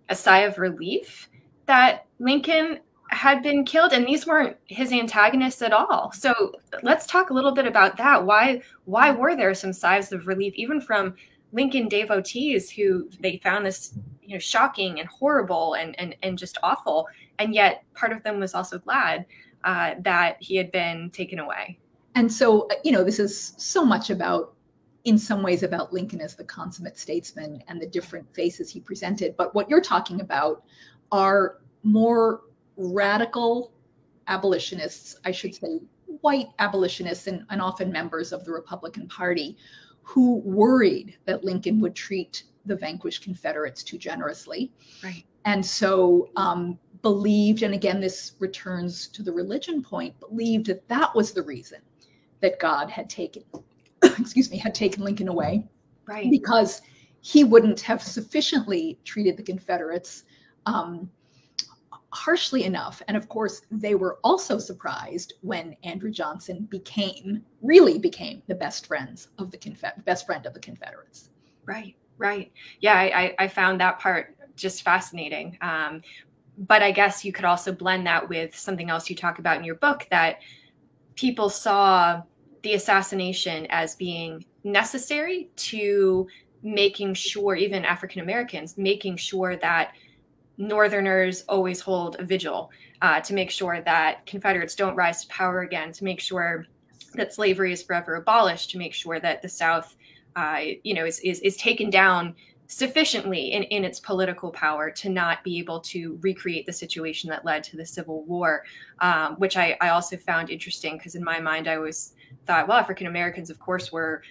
a sigh of relief that lincoln had been killed and these weren't his antagonists at all. So let's talk a little bit about that. Why why were there some sighs of relief even from lincoln devotees who they found this you know shocking and horrible and and, and just awful and yet part of them was also glad uh, that he had been taken away? And so you know this is so much about in some ways about lincoln as the consummate statesman and the different faces he presented. But what you're talking about are more radical abolitionists, I should say white abolitionists and, and, often members of the Republican Party who worried that Lincoln would treat the vanquished Confederates too generously. Right. And so um, believed, and again, this returns to the religion point, believed that that was the reason that God had taken, excuse me, had taken Lincoln away. Right. Because he wouldn't have sufficiently treated the Confederates um, harshly enough. And of course, they were also surprised when Andrew Johnson became, really became the best friends of the best friend of the Confederates. Right, right. Yeah, I, I found that part just fascinating. Um, but I guess you could also blend that with something else you talk about in your book that people saw the assassination as being necessary to making sure, even African Americans, making sure that Northerners always hold a vigil uh, to make sure that Confederates don't rise to power again, to make sure that slavery is forever abolished, to make sure that the South, uh, you know, is, is, is taken down sufficiently in, in its political power to not be able to recreate the situation that led to the Civil War, um, which I, I also found interesting because in my mind I always thought, well, African Americans, of course, were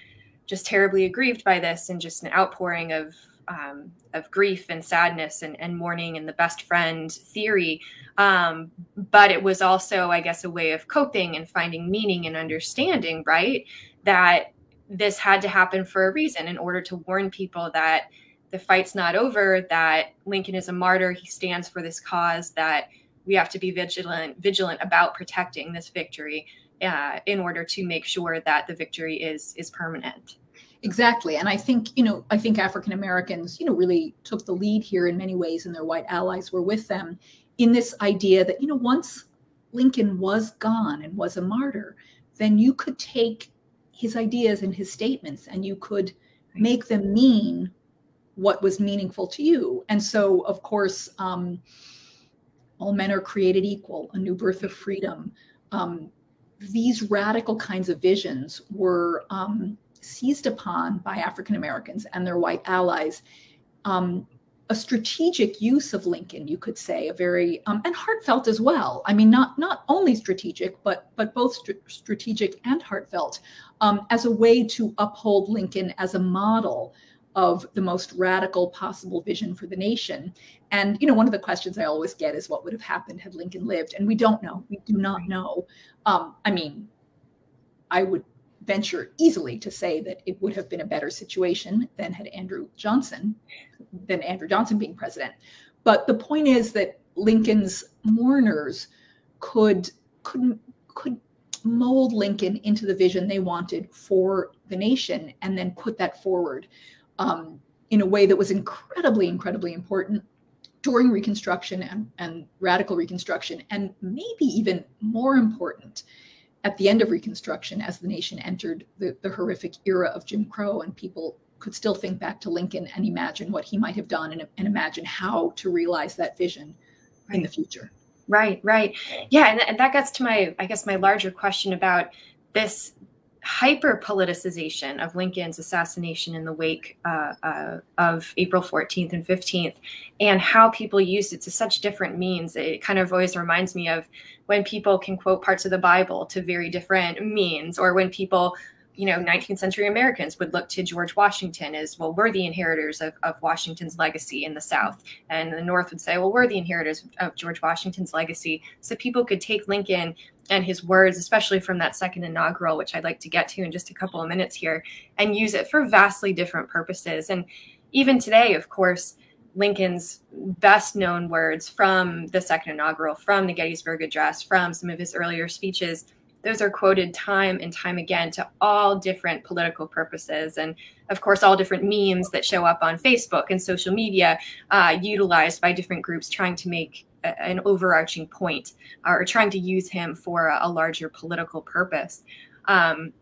just terribly aggrieved by this and just an outpouring of um, of grief and sadness and, and, mourning and the best friend theory. Um, but it was also, I guess, a way of coping and finding meaning and understanding, right? That this had to happen for a reason in order to warn people that the fight's not over, that Lincoln is a martyr, he stands for this cause, that we have to be vigilant, vigilant about protecting this victory uh, in order to make sure that the victory is is permanent. Exactly. And I think, you know, I think African Americans, you know, really took the lead here in many ways, and their white allies were with them in this idea that, you know, once Lincoln was gone and was a martyr, then you could take his ideas and his statements and you could make them mean what was meaningful to you. And so, of course, um, all men are created equal, a new birth of freedom. Um, these radical kinds of visions were um, seized upon by African Americans and their white allies. Um, a strategic use of Lincoln, you could say, a very um, and heartfelt as well. I mean, not not only strategic, but but both st- strategic and heartfelt, um, as a way to uphold Lincoln as a model of the most radical possible vision for the nation. And you know, one of the questions I always get is, what would have happened had Lincoln lived? And we don't know. We do not know. Um, I mean, I would venture easily to say that it would have been a better situation than had Andrew Johnson, than Andrew Johnson being president. But the point is that Lincoln's mourners could could could mold Lincoln into the vision they wanted for the nation, and then put that forward um, in a way that was incredibly, incredibly important during Reconstruction and, and radical Reconstruction, and maybe even more important at the end of Reconstruction, as the nation entered the, the horrific era of Jim Crow, and people could still think back to Lincoln and imagine what he might have done and, and imagine how to realize that vision right. in the future. Right, right. Yeah, and, and that gets to my, I guess, my larger question about this hyper politicization of Lincoln's assassination in the wake uh, uh, of April 14th and 15th, and how people used it to such different means. It kind of always reminds me of when people can quote parts of the Bible to very different means, or when people you know 19th century americans would look to george washington as well we're the inheritors of, of washington's legacy in the south and the north would say well we're the inheritors of george washington's legacy so people could take lincoln and his words especially from that second inaugural which i'd like to get to in just a couple of minutes here and use it for vastly different purposes. And even today of course lincoln's best known words from the second inaugural from the gettysburg address from some of his earlier speeches those are quoted time and time again to all different political purposes. And of course all different memes that show up on facebook and social media uh, utilized by different groups trying to make a, an overarching point or trying to use him for a, a larger political purpose um,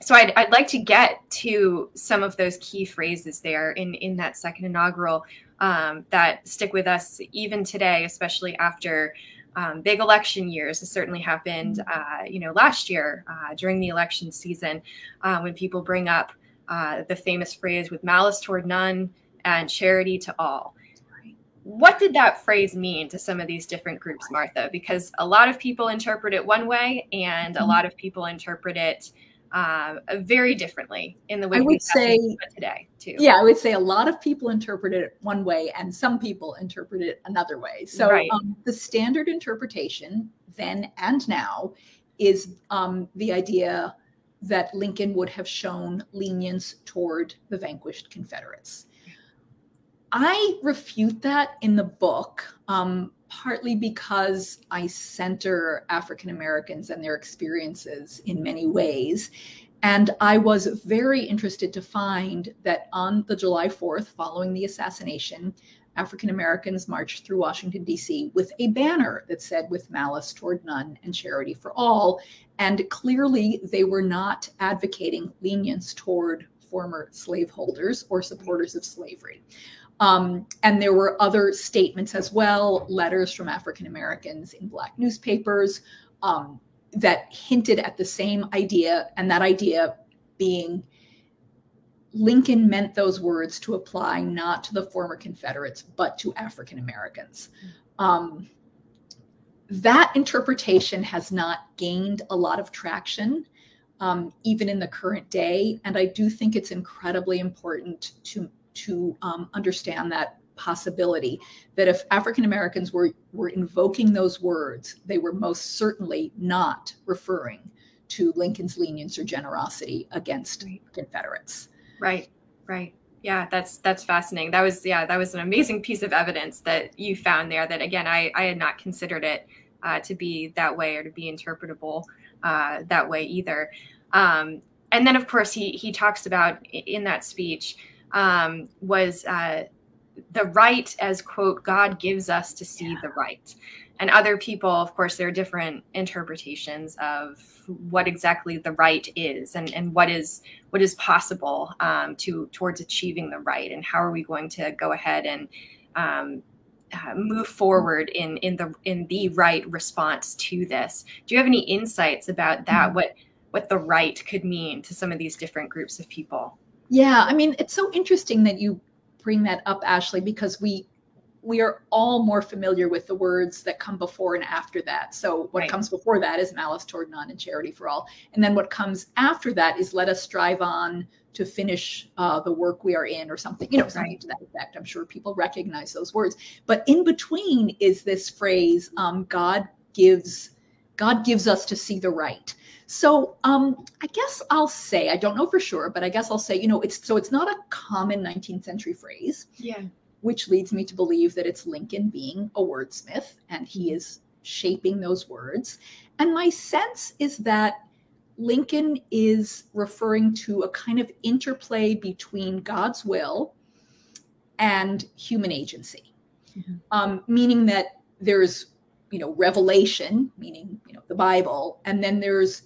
so I'd, I'd like to get to some of those key phrases there in, in that second inaugural um, that stick with us even today especially after um, big election years. This certainly happened, mm-hmm. uh, you know, last year uh, during the election season uh, when people bring up uh, the famous phrase "with malice toward none and charity to all." What did that phrase mean to some of these different groups, Martha? Because a lot of people interpret it one way, and a mm-hmm. lot of people interpret it uh, very differently in the way I would say today too. Yeah, I would say a lot of people interpret it one way, and some people interpret it another way. So right. um, the standard interpretation then and now is um, the idea that Lincoln would have shown lenience toward the vanquished Confederates. I refute that in the book. Um, partly because I center African Americans and their experiences in many ways. And I was very interested to find that on the July 4th, following the assassination, African Americans marched through Washington, D.C. with a banner that said, with malice toward none and charity for all. And clearly, they were not advocating lenience toward former slaveholders or supporters of slavery. Um, and there were other statements as well, letters from African Americans in Black newspapers um, that hinted at the same idea, and that idea being Lincoln meant those words to apply not to the former Confederates, but to African Americans. Um, that interpretation has not gained a lot of traction, um, even in the current day. And I do think it's incredibly important to to um, understand that possibility that if African Americans were were invoking those words, they were most certainly not referring to Lincoln's lenience or generosity against right. Confederates. Right, right. Yeah, that's that's fascinating. That was yeah, that was an amazing piece of evidence that you found there. That again, I I had not considered it uh, to be that way or to be interpretable uh, that way either. Um, and then of course he he talks about in that speech um, was uh, the right as quote God gives us to see yeah. the right. And other people, of course, there are different interpretations of what exactly the right is and, and what is what is possible um, to towards achieving the right and how are we going to go ahead and um, uh, move forward in in the in the right response to this. Do you have any insights about that? Mm-hmm. What what the right could mean to some of these different groups of people? Yeah, I mean, it's so interesting that you bring that up, Ashley, because we we are all more familiar with the words that come before and after that. So what right. comes before that is malice toward none and charity for all, and then what comes after that is let us strive on to finish uh, the work we are in, or something, you know, something right. to that effect. I'm sure people recognize those words, but in between is this phrase: um, God gives, God gives us to see the right. So um, I guess I'll say, I don't know for sure, but I guess I'll say, you know, it's so it's not a common 19th century phrase. Yeah. Which leads me to believe that it's Lincoln being a wordsmith and he is shaping those words. And my sense is that Lincoln is referring to a kind of interplay between God's will and human agency, mm-hmm. um, meaning that there's you know revelation meaning you know the bible and then there's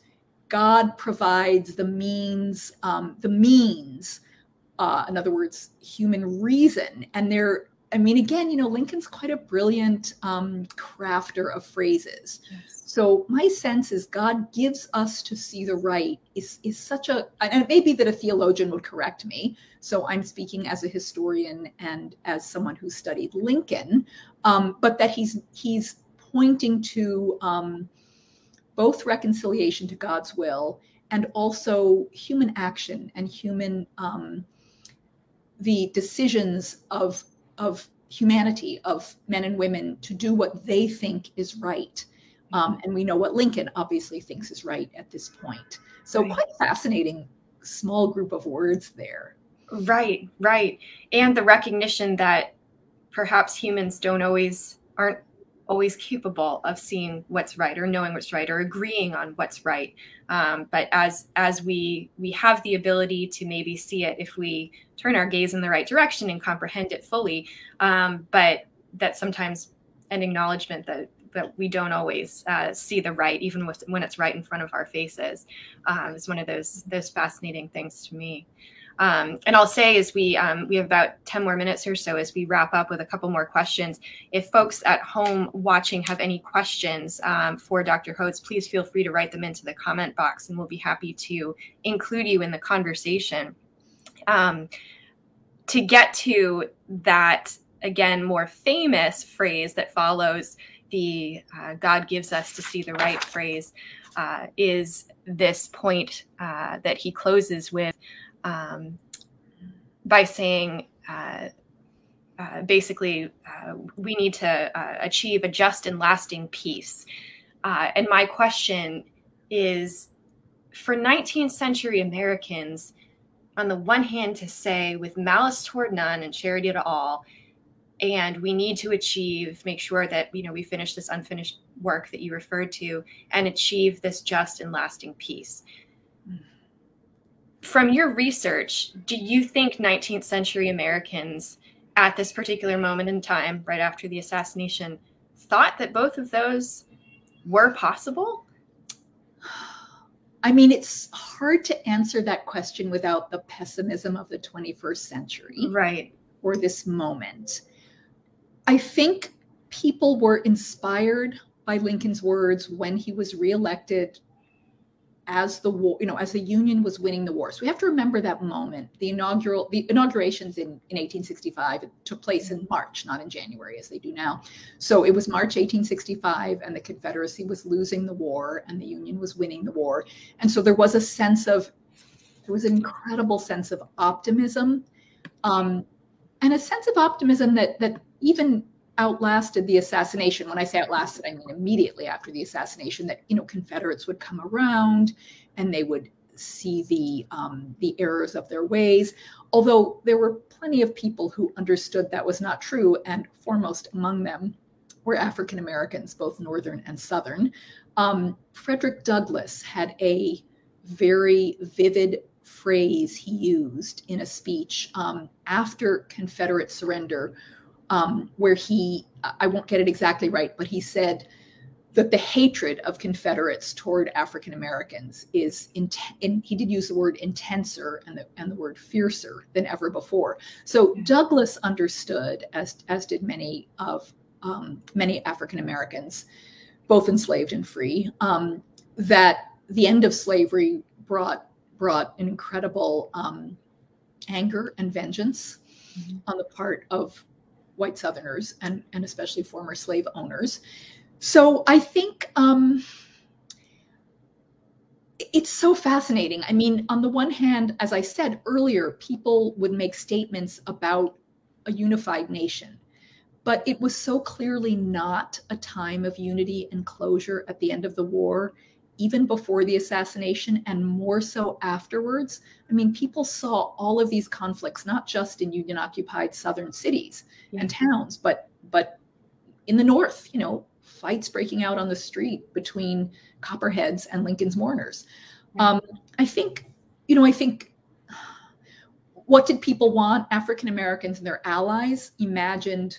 God provides the means, um, the means, uh, in other words, human reason, and there I mean, again, you know, Lincoln's quite a brilliant um, crafter of phrases. Yes. So my sense is God gives us to see the right is is such a, and it may be that a theologian would correct me. So I'm speaking as a historian and as someone who studied Lincoln, um, but that he's he's pointing to um, both reconciliation to God's will and also human action and human um, the decisions of of humanity of men and women to do what they think is right. Um, and we know what lincoln obviously thinks is right at this point. So right. quite fascinating small group of words there. Right right. And the recognition that perhaps humans don't always aren't always capable of seeing what's right or knowing what's right or agreeing on what's right. Um, but as as we we have the ability to maybe see it if we turn our gaze in the right direction and comprehend it fully um, but that sometimes an acknowledgement that that we don't always uh, see the right even with, when it's right in front of our faces um, is one of those those fascinating things to me um, and I'll say as we um, we have about 10 more minutes or so as we wrap up with a couple more questions. If folks at home watching have any questions um, for Dr. Hodes, please feel free to write them into the comment box and we'll be happy to include you in the conversation. Um, to get to that, again, more famous phrase that follows the uh, God gives us to see the right phrase uh, is this point uh, that he closes with um, by saying uh, uh, basically uh, we need to uh, achieve a just and lasting peace. Uh, and my question is for 19th century Americans, on the one hand, to say with malice toward none and charity to all, and we need to achieve, make sure that you know we finish this unfinished work that you referred to, and achieve this just and lasting peace from your research, do you think 19th century Americans at this particular moment in time, right after the assassination, thought that both of those were possible? I mean, it's hard to answer that question without the pessimism of the 21st century. Right. Or this moment. I think people were inspired by Lincoln's words when he was reelected as the war, you know, as the Union was winning the war. So we have to remember that moment. The inaugural, the inaugurations in, in 1865 took place in March, not in January as they do now. So it was March 1865, and the Confederacy was losing the war, and the Union was winning the war. And so there was a sense of, there was an incredible sense of optimism, um, and a sense of optimism that that even outlasted the assassination. When I say outlasted, I mean immediately after the assassination, that you know Confederates would come around and they would see the um, the errors of their ways. Although there were plenty of people who understood that was not true, and foremost among them were African Americans, both Northern and Southern. Um, Frederick Douglass had a very vivid phrase he used in a speech um, after Confederate surrender, um, where he, I won't get it exactly right, but he said that the hatred of Confederates toward African Americans is, in, in, he did use the word intenser and the, and the word fiercer than ever before. So Douglass understood, as, as did many of um, many African Americans, both enslaved and free, um, that the end of slavery brought brought an incredible um, anger and vengeance mm-hmm. on the part of white Southerners and, and especially former slave owners. So I think um, it's so fascinating. I mean, on the one hand, as I said earlier, people would make statements about a unified nation, but it was so clearly not a time of unity and closure at the end of the war even before the assassination and more so afterwards. I mean, people saw all of these conflicts, not just in Union occupied southern cities yeah. and towns, but but in the north, you know, fights breaking out on the street between Copperheads and Lincoln's mourners. Yeah. Um, I think, you know, I think what did people want? African Americans and their allies imagined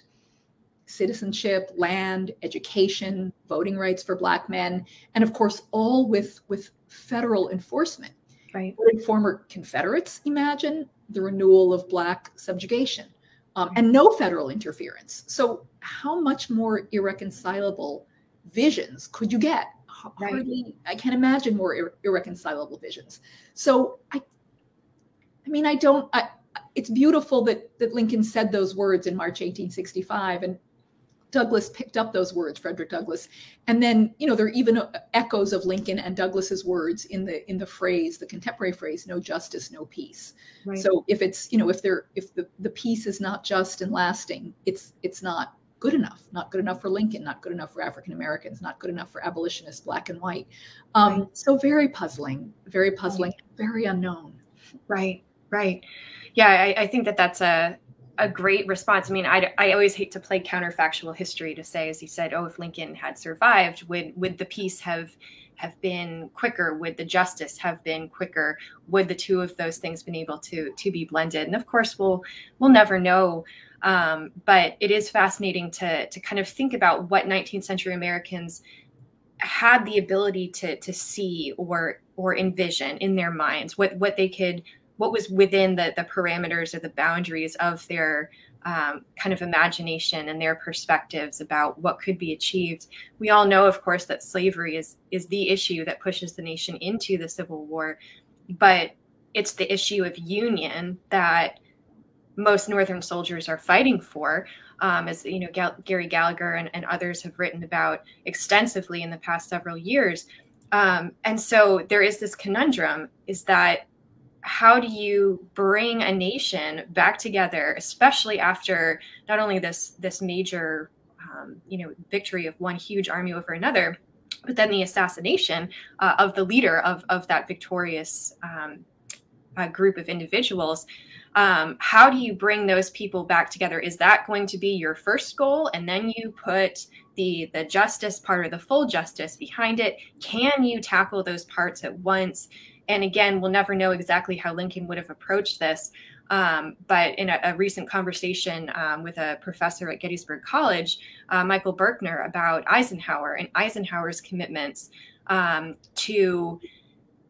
citizenship, land, education, voting rights for Black men, and of course, all with, with federal enforcement. Right. What did former Confederates imagine? The renewal of Black subjugation. um, and no federal interference. So, how much more irreconcilable visions could you get? Hardly, right. I can't imagine more ir- irreconcilable visions. So, I, I mean, I don't. I, it's beautiful that that Lincoln said those words in March 1865, and Douglass picked up those words, Frederick Douglass, and then you know there are even echoes of Lincoln and Douglass's words in the in the phrase, the contemporary phrase, "No justice, no peace." Right. So if it's you know if there if the the peace is not just and lasting, it's it's not good enough. Not good enough for Lincoln. Not good enough for African Americans. Not good enough for abolitionists, black and white. Um, right. So very puzzling, very puzzling, right. very unknown. Right. Right. Yeah, I, I think that that's a a great response. I mean, I, I always hate to play counterfactual history to say, as he said, oh, if Lincoln had survived, would would the peace have have been quicker? Would the justice have been quicker? Would the two of those things been able to to be blended? And of course, we'll we'll never know. Um, but it is fascinating to to kind of think about what 19th century Americans had the ability to to see or or envision in their minds what what they could what was within the the parameters or the boundaries of their um, kind of imagination and their perspectives about what could be achieved. We all know, of course, that slavery is is the issue that pushes the nation into the Civil War, but it's the issue of union that most Northern soldiers are fighting for. Um, as you know, Gal- Gary Gallagher and, and, others have written about extensively in the past several years. Um, and so there is this conundrum: is that how do you bring a nation back together, especially after not only this this major um, you know victory of one huge army over another, but then the assassination uh, of the leader of of that victorious um, uh, group of individuals. Um, how do you bring those people back together? Is that going to be your first goal, and then you put the the justice part or the full justice behind it? Can you tackle those parts at once? And again, we'll never know exactly how Lincoln would have approached this. Um, but in a, a recent conversation um, with a professor at Gettysburg College, uh, Michael Birkner, about Eisenhower and Eisenhower's commitments um, to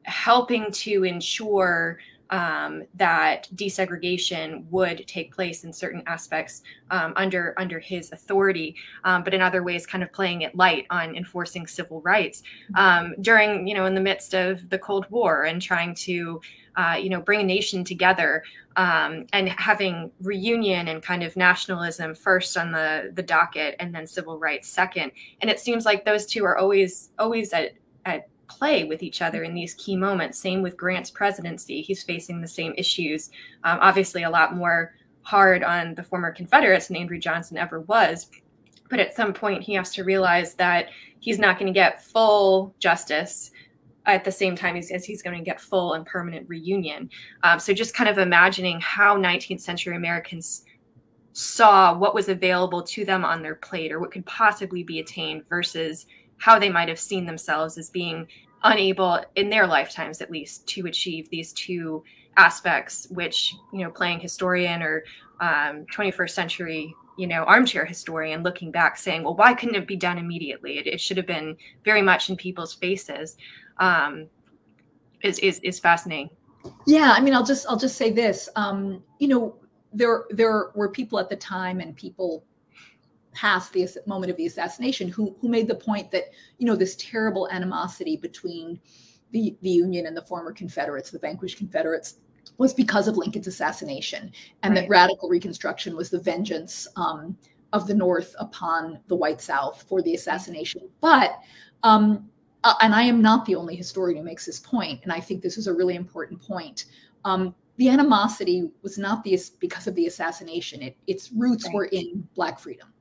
helping to ensure um, that desegregation would take place in certain aspects um, under under his authority, um, but in other ways, kind of playing it light on enforcing civil rights um, during you know in the midst of the Cold War and trying to uh, you know bring a nation together um, and having reunion and kind of nationalism first on the the docket and then civil rights second. And it seems like those two are always always at at play with each other in these key moments. Same with Grant's presidency. He's facing the same issues. Um, obviously, a lot more hard on the former Confederates than Andrew Johnson ever was. But at some point, he has to realize that he's not going to get full justice at the same time as, he's going to get full and permanent reunion. Um, so just kind of imagining how 19th century Americans saw what was available to them on their plate or what could possibly be attained versus how they might have seen themselves as being unable in their lifetimes at least to achieve these two aspects which you know playing historian or um, 21st century you know armchair historian looking back saying well why couldn't it be done immediately? It, it should have been very much in people's faces um, is, is is fascinating. Yeah i mean i'll just i'll just say this um, you know there there were people at the time and people past the moment of the assassination who who made the point that you know this terrible animosity between the the Union and the former Confederates, the vanquished Confederates, was because of Lincoln's assassination, and right. that radical Reconstruction was the vengeance um, of the North upon the white South for the assassination. But um, uh, and I am not the only historian who makes this point, and I think this is a really important point. Um, the animosity was not the because of the assassination; it, its roots right. were in Black freedom.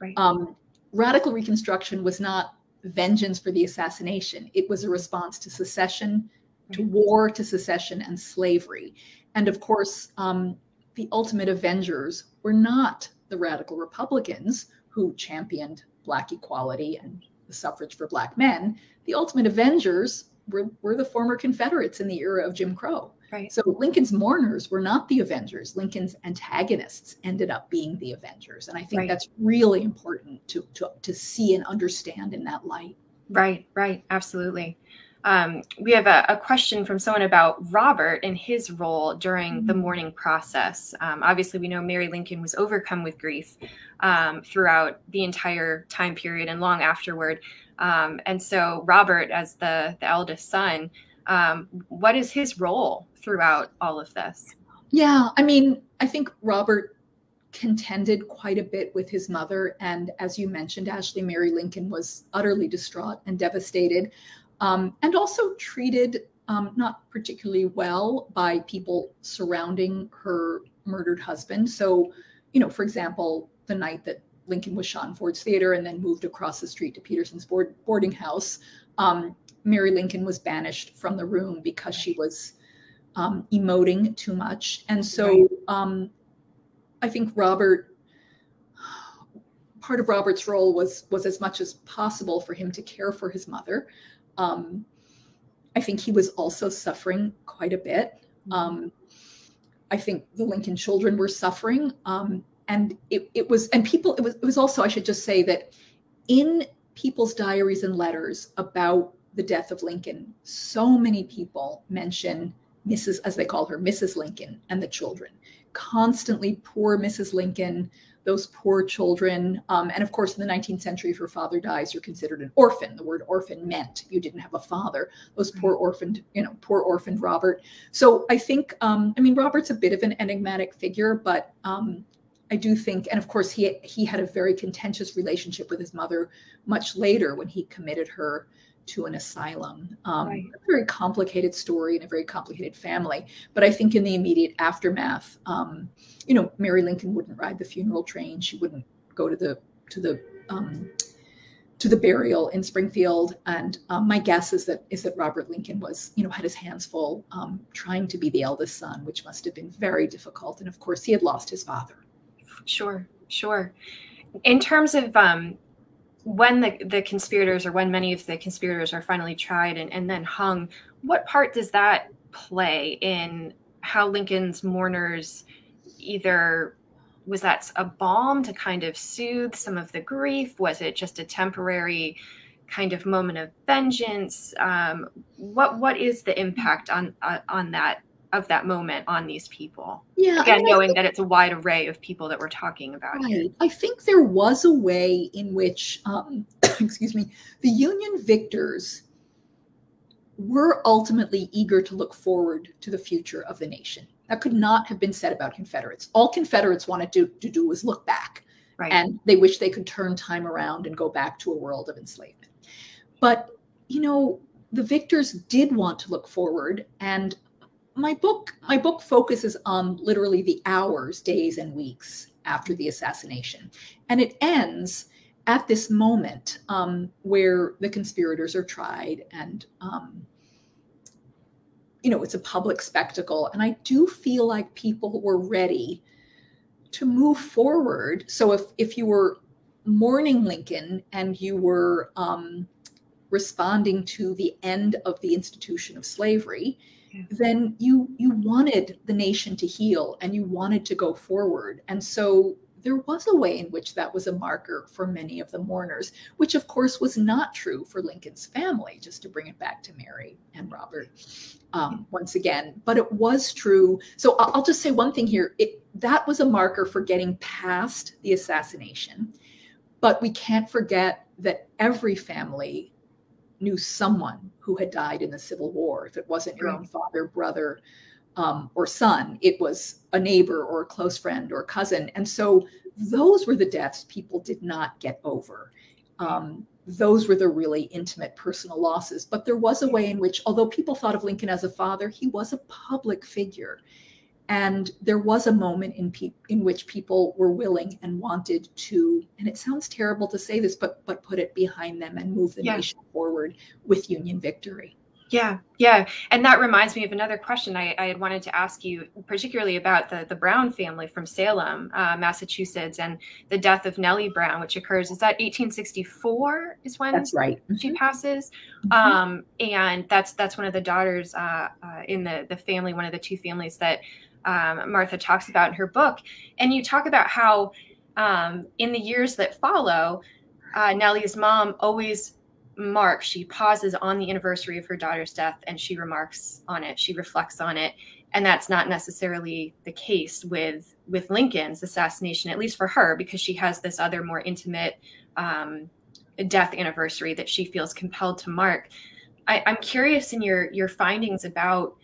Right. Um, radical Reconstruction was not vengeance for the assassination, it was a response to secession, to war, to secession, and slavery. And of course, um, the ultimate avengers were not the radical Republicans who championed Black equality and the suffrage for Black men. The ultimate avengers were, were the former Confederates in the era of Jim Crow. Right. So Lincoln's mourners were not the Avengers. Lincoln's antagonists ended up being the Avengers. And I think right. that's really important to, to, to see and understand in that light. Right, right. Absolutely. Um, we have a, a, question from someone about Robert and his role during mm-hmm. the mourning process. Um, obviously, we know Mary Lincoln was overcome with grief um, throughout the entire time period and long afterward. Um, and so, Robert, as the, the eldest son, um, what is his role throughout all of this? Yeah, I mean, I think Robert contended quite a bit with his mother. And as you mentioned, Ashley Mary Lincoln was utterly distraught and devastated, um, and also treated um, not particularly well by people surrounding her murdered husband. So, you know, for example, the night that Lincoln was shot in Ford's Theater and then moved across the street to Petersen's board, boarding house, um, Mary Lincoln was banished from the room because she was um, emoting too much. And so um, I think Robert, part of Robert's role was was as much as possible for him to care for his mother. Um, I think he was also suffering quite a bit. Mm-hmm. Um, I think the Lincoln children were suffering, um, and it, it was and people it was it was also I should just say that in people's diaries and letters about the death of Lincoln, so many people mention Mrs. as they call her, Mrs. Lincoln and the children constantly poor Mrs. Lincoln, those poor children. Um, and of course, in the 19th century, if your father dies, you're considered an orphan. The word orphan meant you didn't have a father. Those poor orphaned, you know, poor orphaned Robert. So I think, um, I mean, Robert's a bit of an enigmatic figure, but um, I do think, and of course, he he had a very contentious relationship with his mother much later when he committed her to an asylum. Um, right. A very complicated story and a very complicated family. But I think in the immediate aftermath, um, you know, Mary Lincoln wouldn't ride the funeral train. She wouldn't go to the to the um, to the burial in Springfield. And um, my guess is that is that Robert Lincoln was, you know, had his hands full um, trying to be the eldest son, which must have been very difficult. And of course, he had lost his father. Sure, sure. In terms of um, when the, the conspirators or when many of the conspirators are finally tried and, and then hung, what part does that play in how Lincoln's mourners either was that a balm to kind of soothe some of the grief? Was it just a temporary kind of moment of vengeance? Um, what what is the impact on uh, on that of that moment on these people. Yeah. Again, knowing think, that it's a wide array of people that we're talking about. Right. Here. I think there was a way in which, um, excuse me, the Union victors were ultimately eager to look forward to the future of the nation. That could not have been said about Confederates. All Confederates wanted to, to do was look back. Right. And they wish they could turn time around and go back to a world of enslavement. But, you know, the victors did want to look forward. And my book my book focuses on literally the hours days and weeks after the assassination. And it ends at this moment um, where the conspirators are tried and um, you know it's a public spectacle. And i do feel like people were ready to move forward. So if if you were mourning lincoln and you were um, responding to the end of the institution of slavery then you you wanted the nation to heal and you wanted to go forward. And so there was a way in which that was a marker for many of the mourners which of course was not true for lincoln's family just to bring it back to mary and robert um, once again but it was true. So i'll just say one thing here. It, that was a marker for getting past the assassination but we can't forget that every family knew someone who had died in the Civil War. If it wasn't your own father, brother, um, or son, it was a neighbor or a close friend or cousin. And so those were the deaths people did not get over. Um, those were the really intimate personal losses. But there was a way in which, although people thought of Lincoln as a father, he was a public figure. And there was a moment in in which people were willing and wanted to, and it sounds terrible to say this, but but put it behind them and move the yeah. nation forward with Union victory. Yeah, yeah, and that reminds me of another question I, I had wanted to ask you, particularly about the the Brown family from Salem, uh, Massachusetts, and the death of Nellie Brown, which occurs is that 1864 is when that's right she mm-hmm. passes, mm-hmm. um, and that's that's one of the daughters uh, uh, in the the family, one of the two families that um, Martha talks about in her book. And you talk about how um, in the years that follow, uh, Nellie's mom always marks, she pauses on the anniversary of her daughter's death and she remarks on it. She reflects on it, and that's not necessarily the case with with Lincoln's assassination, at least for her, because she has this other more intimate um, death anniversary that she feels compelled to mark. I, am curious in your your findings about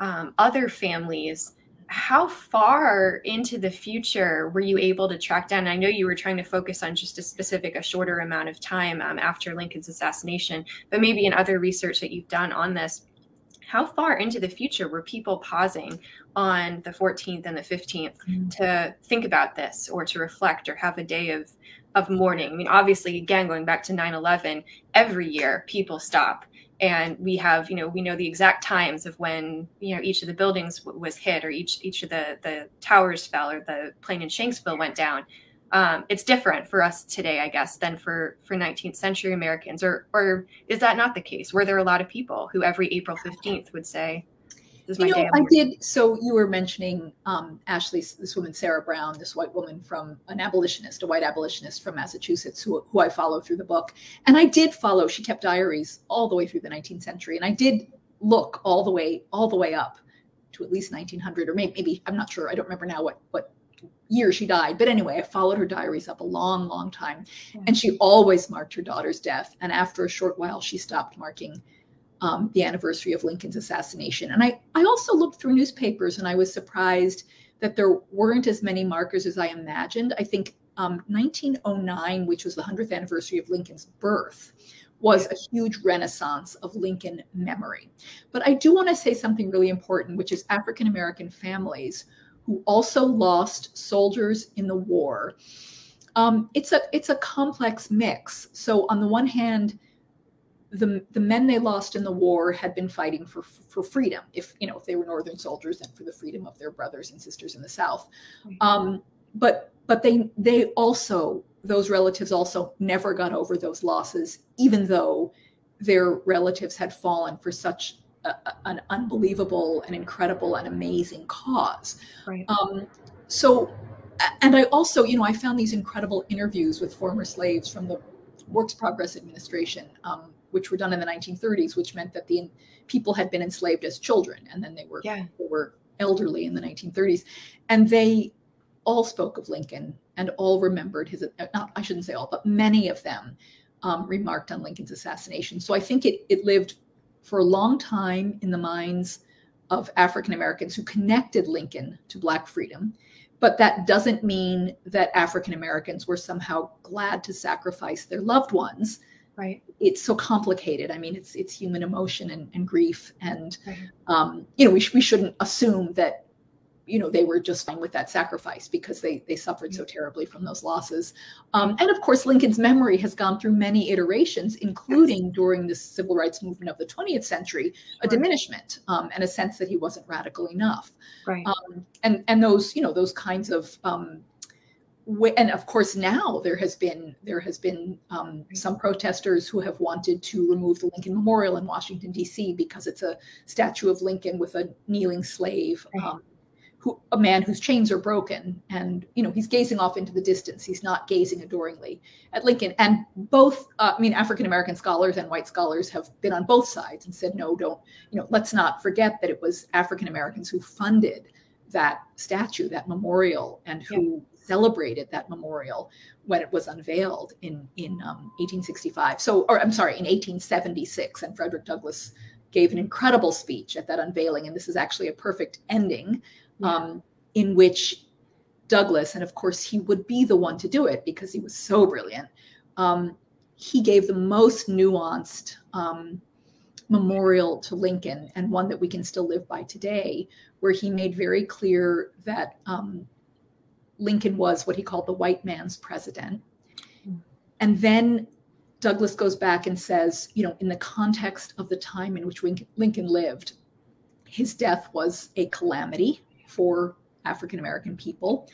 um, other families how far into the future were you able to track down? I know you were trying to focus on just a specific, a shorter amount of time um, after Lincoln's assassination, but maybe in other research that you've done on this, how far into the future were people pausing on the 14th and the 15th mm-hmm. to think about this or to reflect or have a day of of mourning? I mean, obviously, again, going back to 9 11, every year people stop and we have you know we know the exact times of when you know each of the buildings was hit or each each of the the towers fell or the plane in shanksville went down. Um, it's different for us today i guess than for for 19th century americans. Or or is that not the case? Were there a lot of people who every april 15th would say you know, I did. So you were mentioning um, Ashley, this woman Sarah Brown, this white woman from an abolitionist, a white abolitionist from Massachusetts, who, who I follow through the book. And I did follow. She kept diaries all the way through the 19th century, and I did look all the way all the way up to at least 1900, or maybe, maybe I'm not sure. I don't remember now what what year she died. But anyway, I followed her diaries up a long, long time, and she always marked her daughter's death. And after a short while, she stopped marking um, the anniversary of Lincoln's assassination. And I, I also looked through newspapers and I was surprised that there weren't as many markers as I imagined. I think um, 1909, which was the 100th anniversary of Lincoln's birth, was a huge renaissance of Lincoln memory. But I do want to say something really important, which is African American families who also lost soldiers in the war. Um, it's a it's a complex mix. So on the one hand, the the men they lost in the war had been fighting for for freedom. If you know if they were northern soldiers and for the freedom of their brothers and sisters in the south. Um, but but they they also those relatives also never got over those losses even though their relatives had fallen for such a, an unbelievable and incredible and amazing cause. Right. Um, so and i also you know i found these incredible interviews with former slaves from the works progress administration um, which were done in the 1930s, which meant that the people had been enslaved as children, and then they were yeah. they were elderly in the 1930s, and they all spoke of Lincoln and all remembered his. Not I shouldn't say all, but many of them um, remarked on Lincoln's assassination. So I think it it lived for a long time in the minds of African Americans who connected Lincoln to Black freedom. But that doesn't mean that African Americans were somehow glad to sacrifice their loved ones right. It's so complicated. I mean it's it's human emotion and, and grief and right. um, you know we, sh- we shouldn't assume that you know they were just fine with that sacrifice because they they suffered so terribly from those losses. Um, and of course lincoln's memory has gone through many iterations including yes. during the civil rights movement of the 20th century a diminishment um, and a sense that he wasn't radical enough. Right. Um, and and those you know those kinds of um, and of course now there has been there has been um, some protesters who have wanted to remove the Lincoln Memorial in Washington D.C. because it's a statue of Lincoln with a kneeling slave, um, who a man whose chains are broken, and you know he's gazing off into the distance. He's not gazing adoringly at Lincoln. And both, uh, I mean, African American scholars and white scholars have been on both sides and said, no, don't, you know, let's not forget that it was African Americans who funded that statue, that memorial, and who celebrated that memorial when it was unveiled in in um, 1865. So, or I'm sorry, in 1876, and Frederick Douglass gave an incredible speech at that unveiling, and this is actually a perfect ending, yeah. um, in which Douglass, and of course he would be the one to do it because he was so brilliant. Um, he gave the most nuanced um, memorial to Lincoln, and one that we can still live by today, where he made very clear that um, Lincoln was what he called the white man's president. And then Douglass goes back and says, you know, in the context of the time in which Lincoln lived, his death was a calamity for African American people.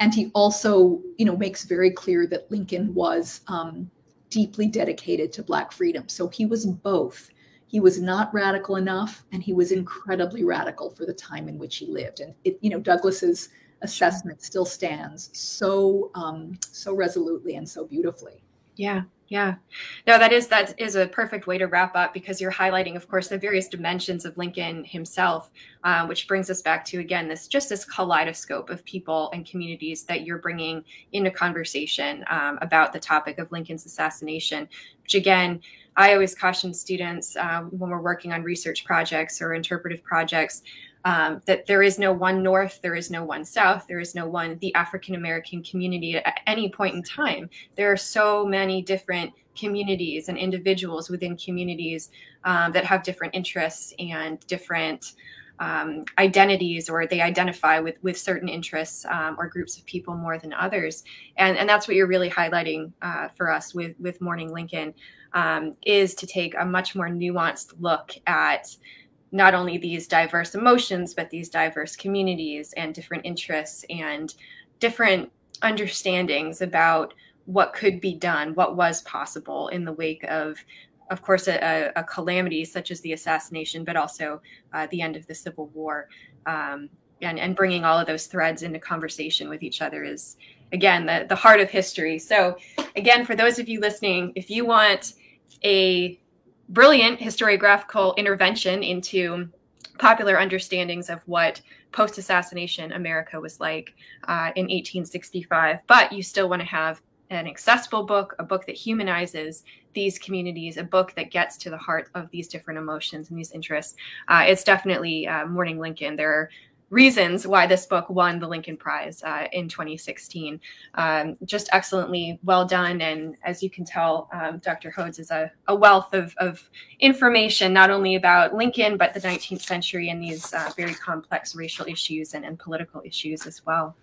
And he also, you know, makes very clear that Lincoln was um, deeply dedicated to Black freedom. So he was both. He was not radical enough, and he was incredibly radical for the time in which he lived. And it, you know, Douglass's assessment still stands so um, so resolutely and so beautifully. Yeah, Yeah, no, that is that is a perfect way to wrap up because you're highlighting, of course, the various dimensions of Lincoln himself, um, which brings us back to again this just this kaleidoscope of people and communities that you're bringing into conversation um, about the topic of Lincoln's assassination. Which again, I always caution students um, when we're working on research projects or interpretive projects um, that there is no one North, there is no one South, there is no one the African American community at any point in time. There are so many different communities and individuals within communities um, that have different interests and different um, identities or they identify with with certain interests um, or groups of people more than others and and that's what you're really highlighting uh, for us with with Mourning Lincoln um, is to take a much more nuanced look at not only these diverse emotions, but these diverse communities and different interests and different understandings about what could be done, what was possible in the wake of, of course, a, a calamity such as the assassination, but also uh, the end of the Civil War. Um, and, and bringing all of those threads into conversation with each other is, again, the, the heart of history. So, again, for those of you listening, if you want a brilliant historiographical intervention into popular understandings of what post assassination America was like uh, in 1865. But you still want to have an accessible book, a book that humanizes these communities, a book that gets to the heart of these different emotions and these interests. Uh, it's definitely uh, Mourning Lincoln. There are reasons why this book won the Lincoln Prize uh, in 2016. Um, just excellently well done. And as you can tell, um, Dr. Hodes is a, a wealth of, of, information, not only about Lincoln, but the 19th century and these uh, very complex racial issues and, and political issues as well.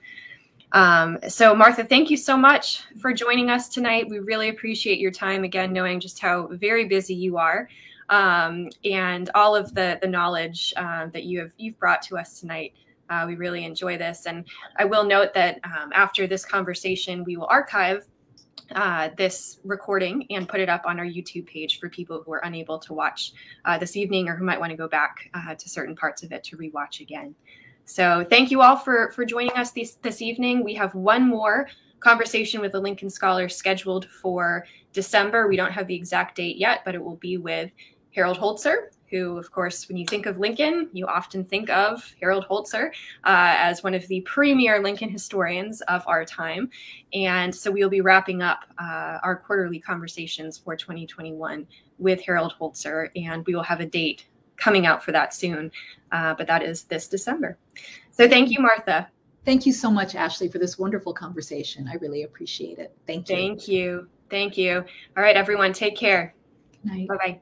Um, so, Martha, thank you so much for joining us tonight. We really appreciate your time again, knowing just how very busy you are um, and all of the the knowledge uh, that you have you've brought to us tonight. Uh, we really enjoy this, and I will note that um, after this conversation, we will archive uh, this recording and put it up on our YouTube page for people who are unable to watch uh, this evening or who might want to go back uh, to certain parts of it to rewatch again. So thank you all for for joining us this this evening. We have one more conversation with a Lincoln scholar scheduled for December. We don't have the exact date yet, but it will be with Harold Holzer, who, of course, when you think of Lincoln, you often think of Harold Holzer uh, as one of the premier Lincoln historians of our time. And so we'll be wrapping up uh, our quarterly conversations for 2021 with Harold Holzer, and we will have a date coming out for that soon. Uh, but that is this December. So thank you, Martha. Thank you so much, Ashley, for this wonderful conversation. I really appreciate it. Thank you. Thank you. Thank you. All right, everyone, take care. Bye bye.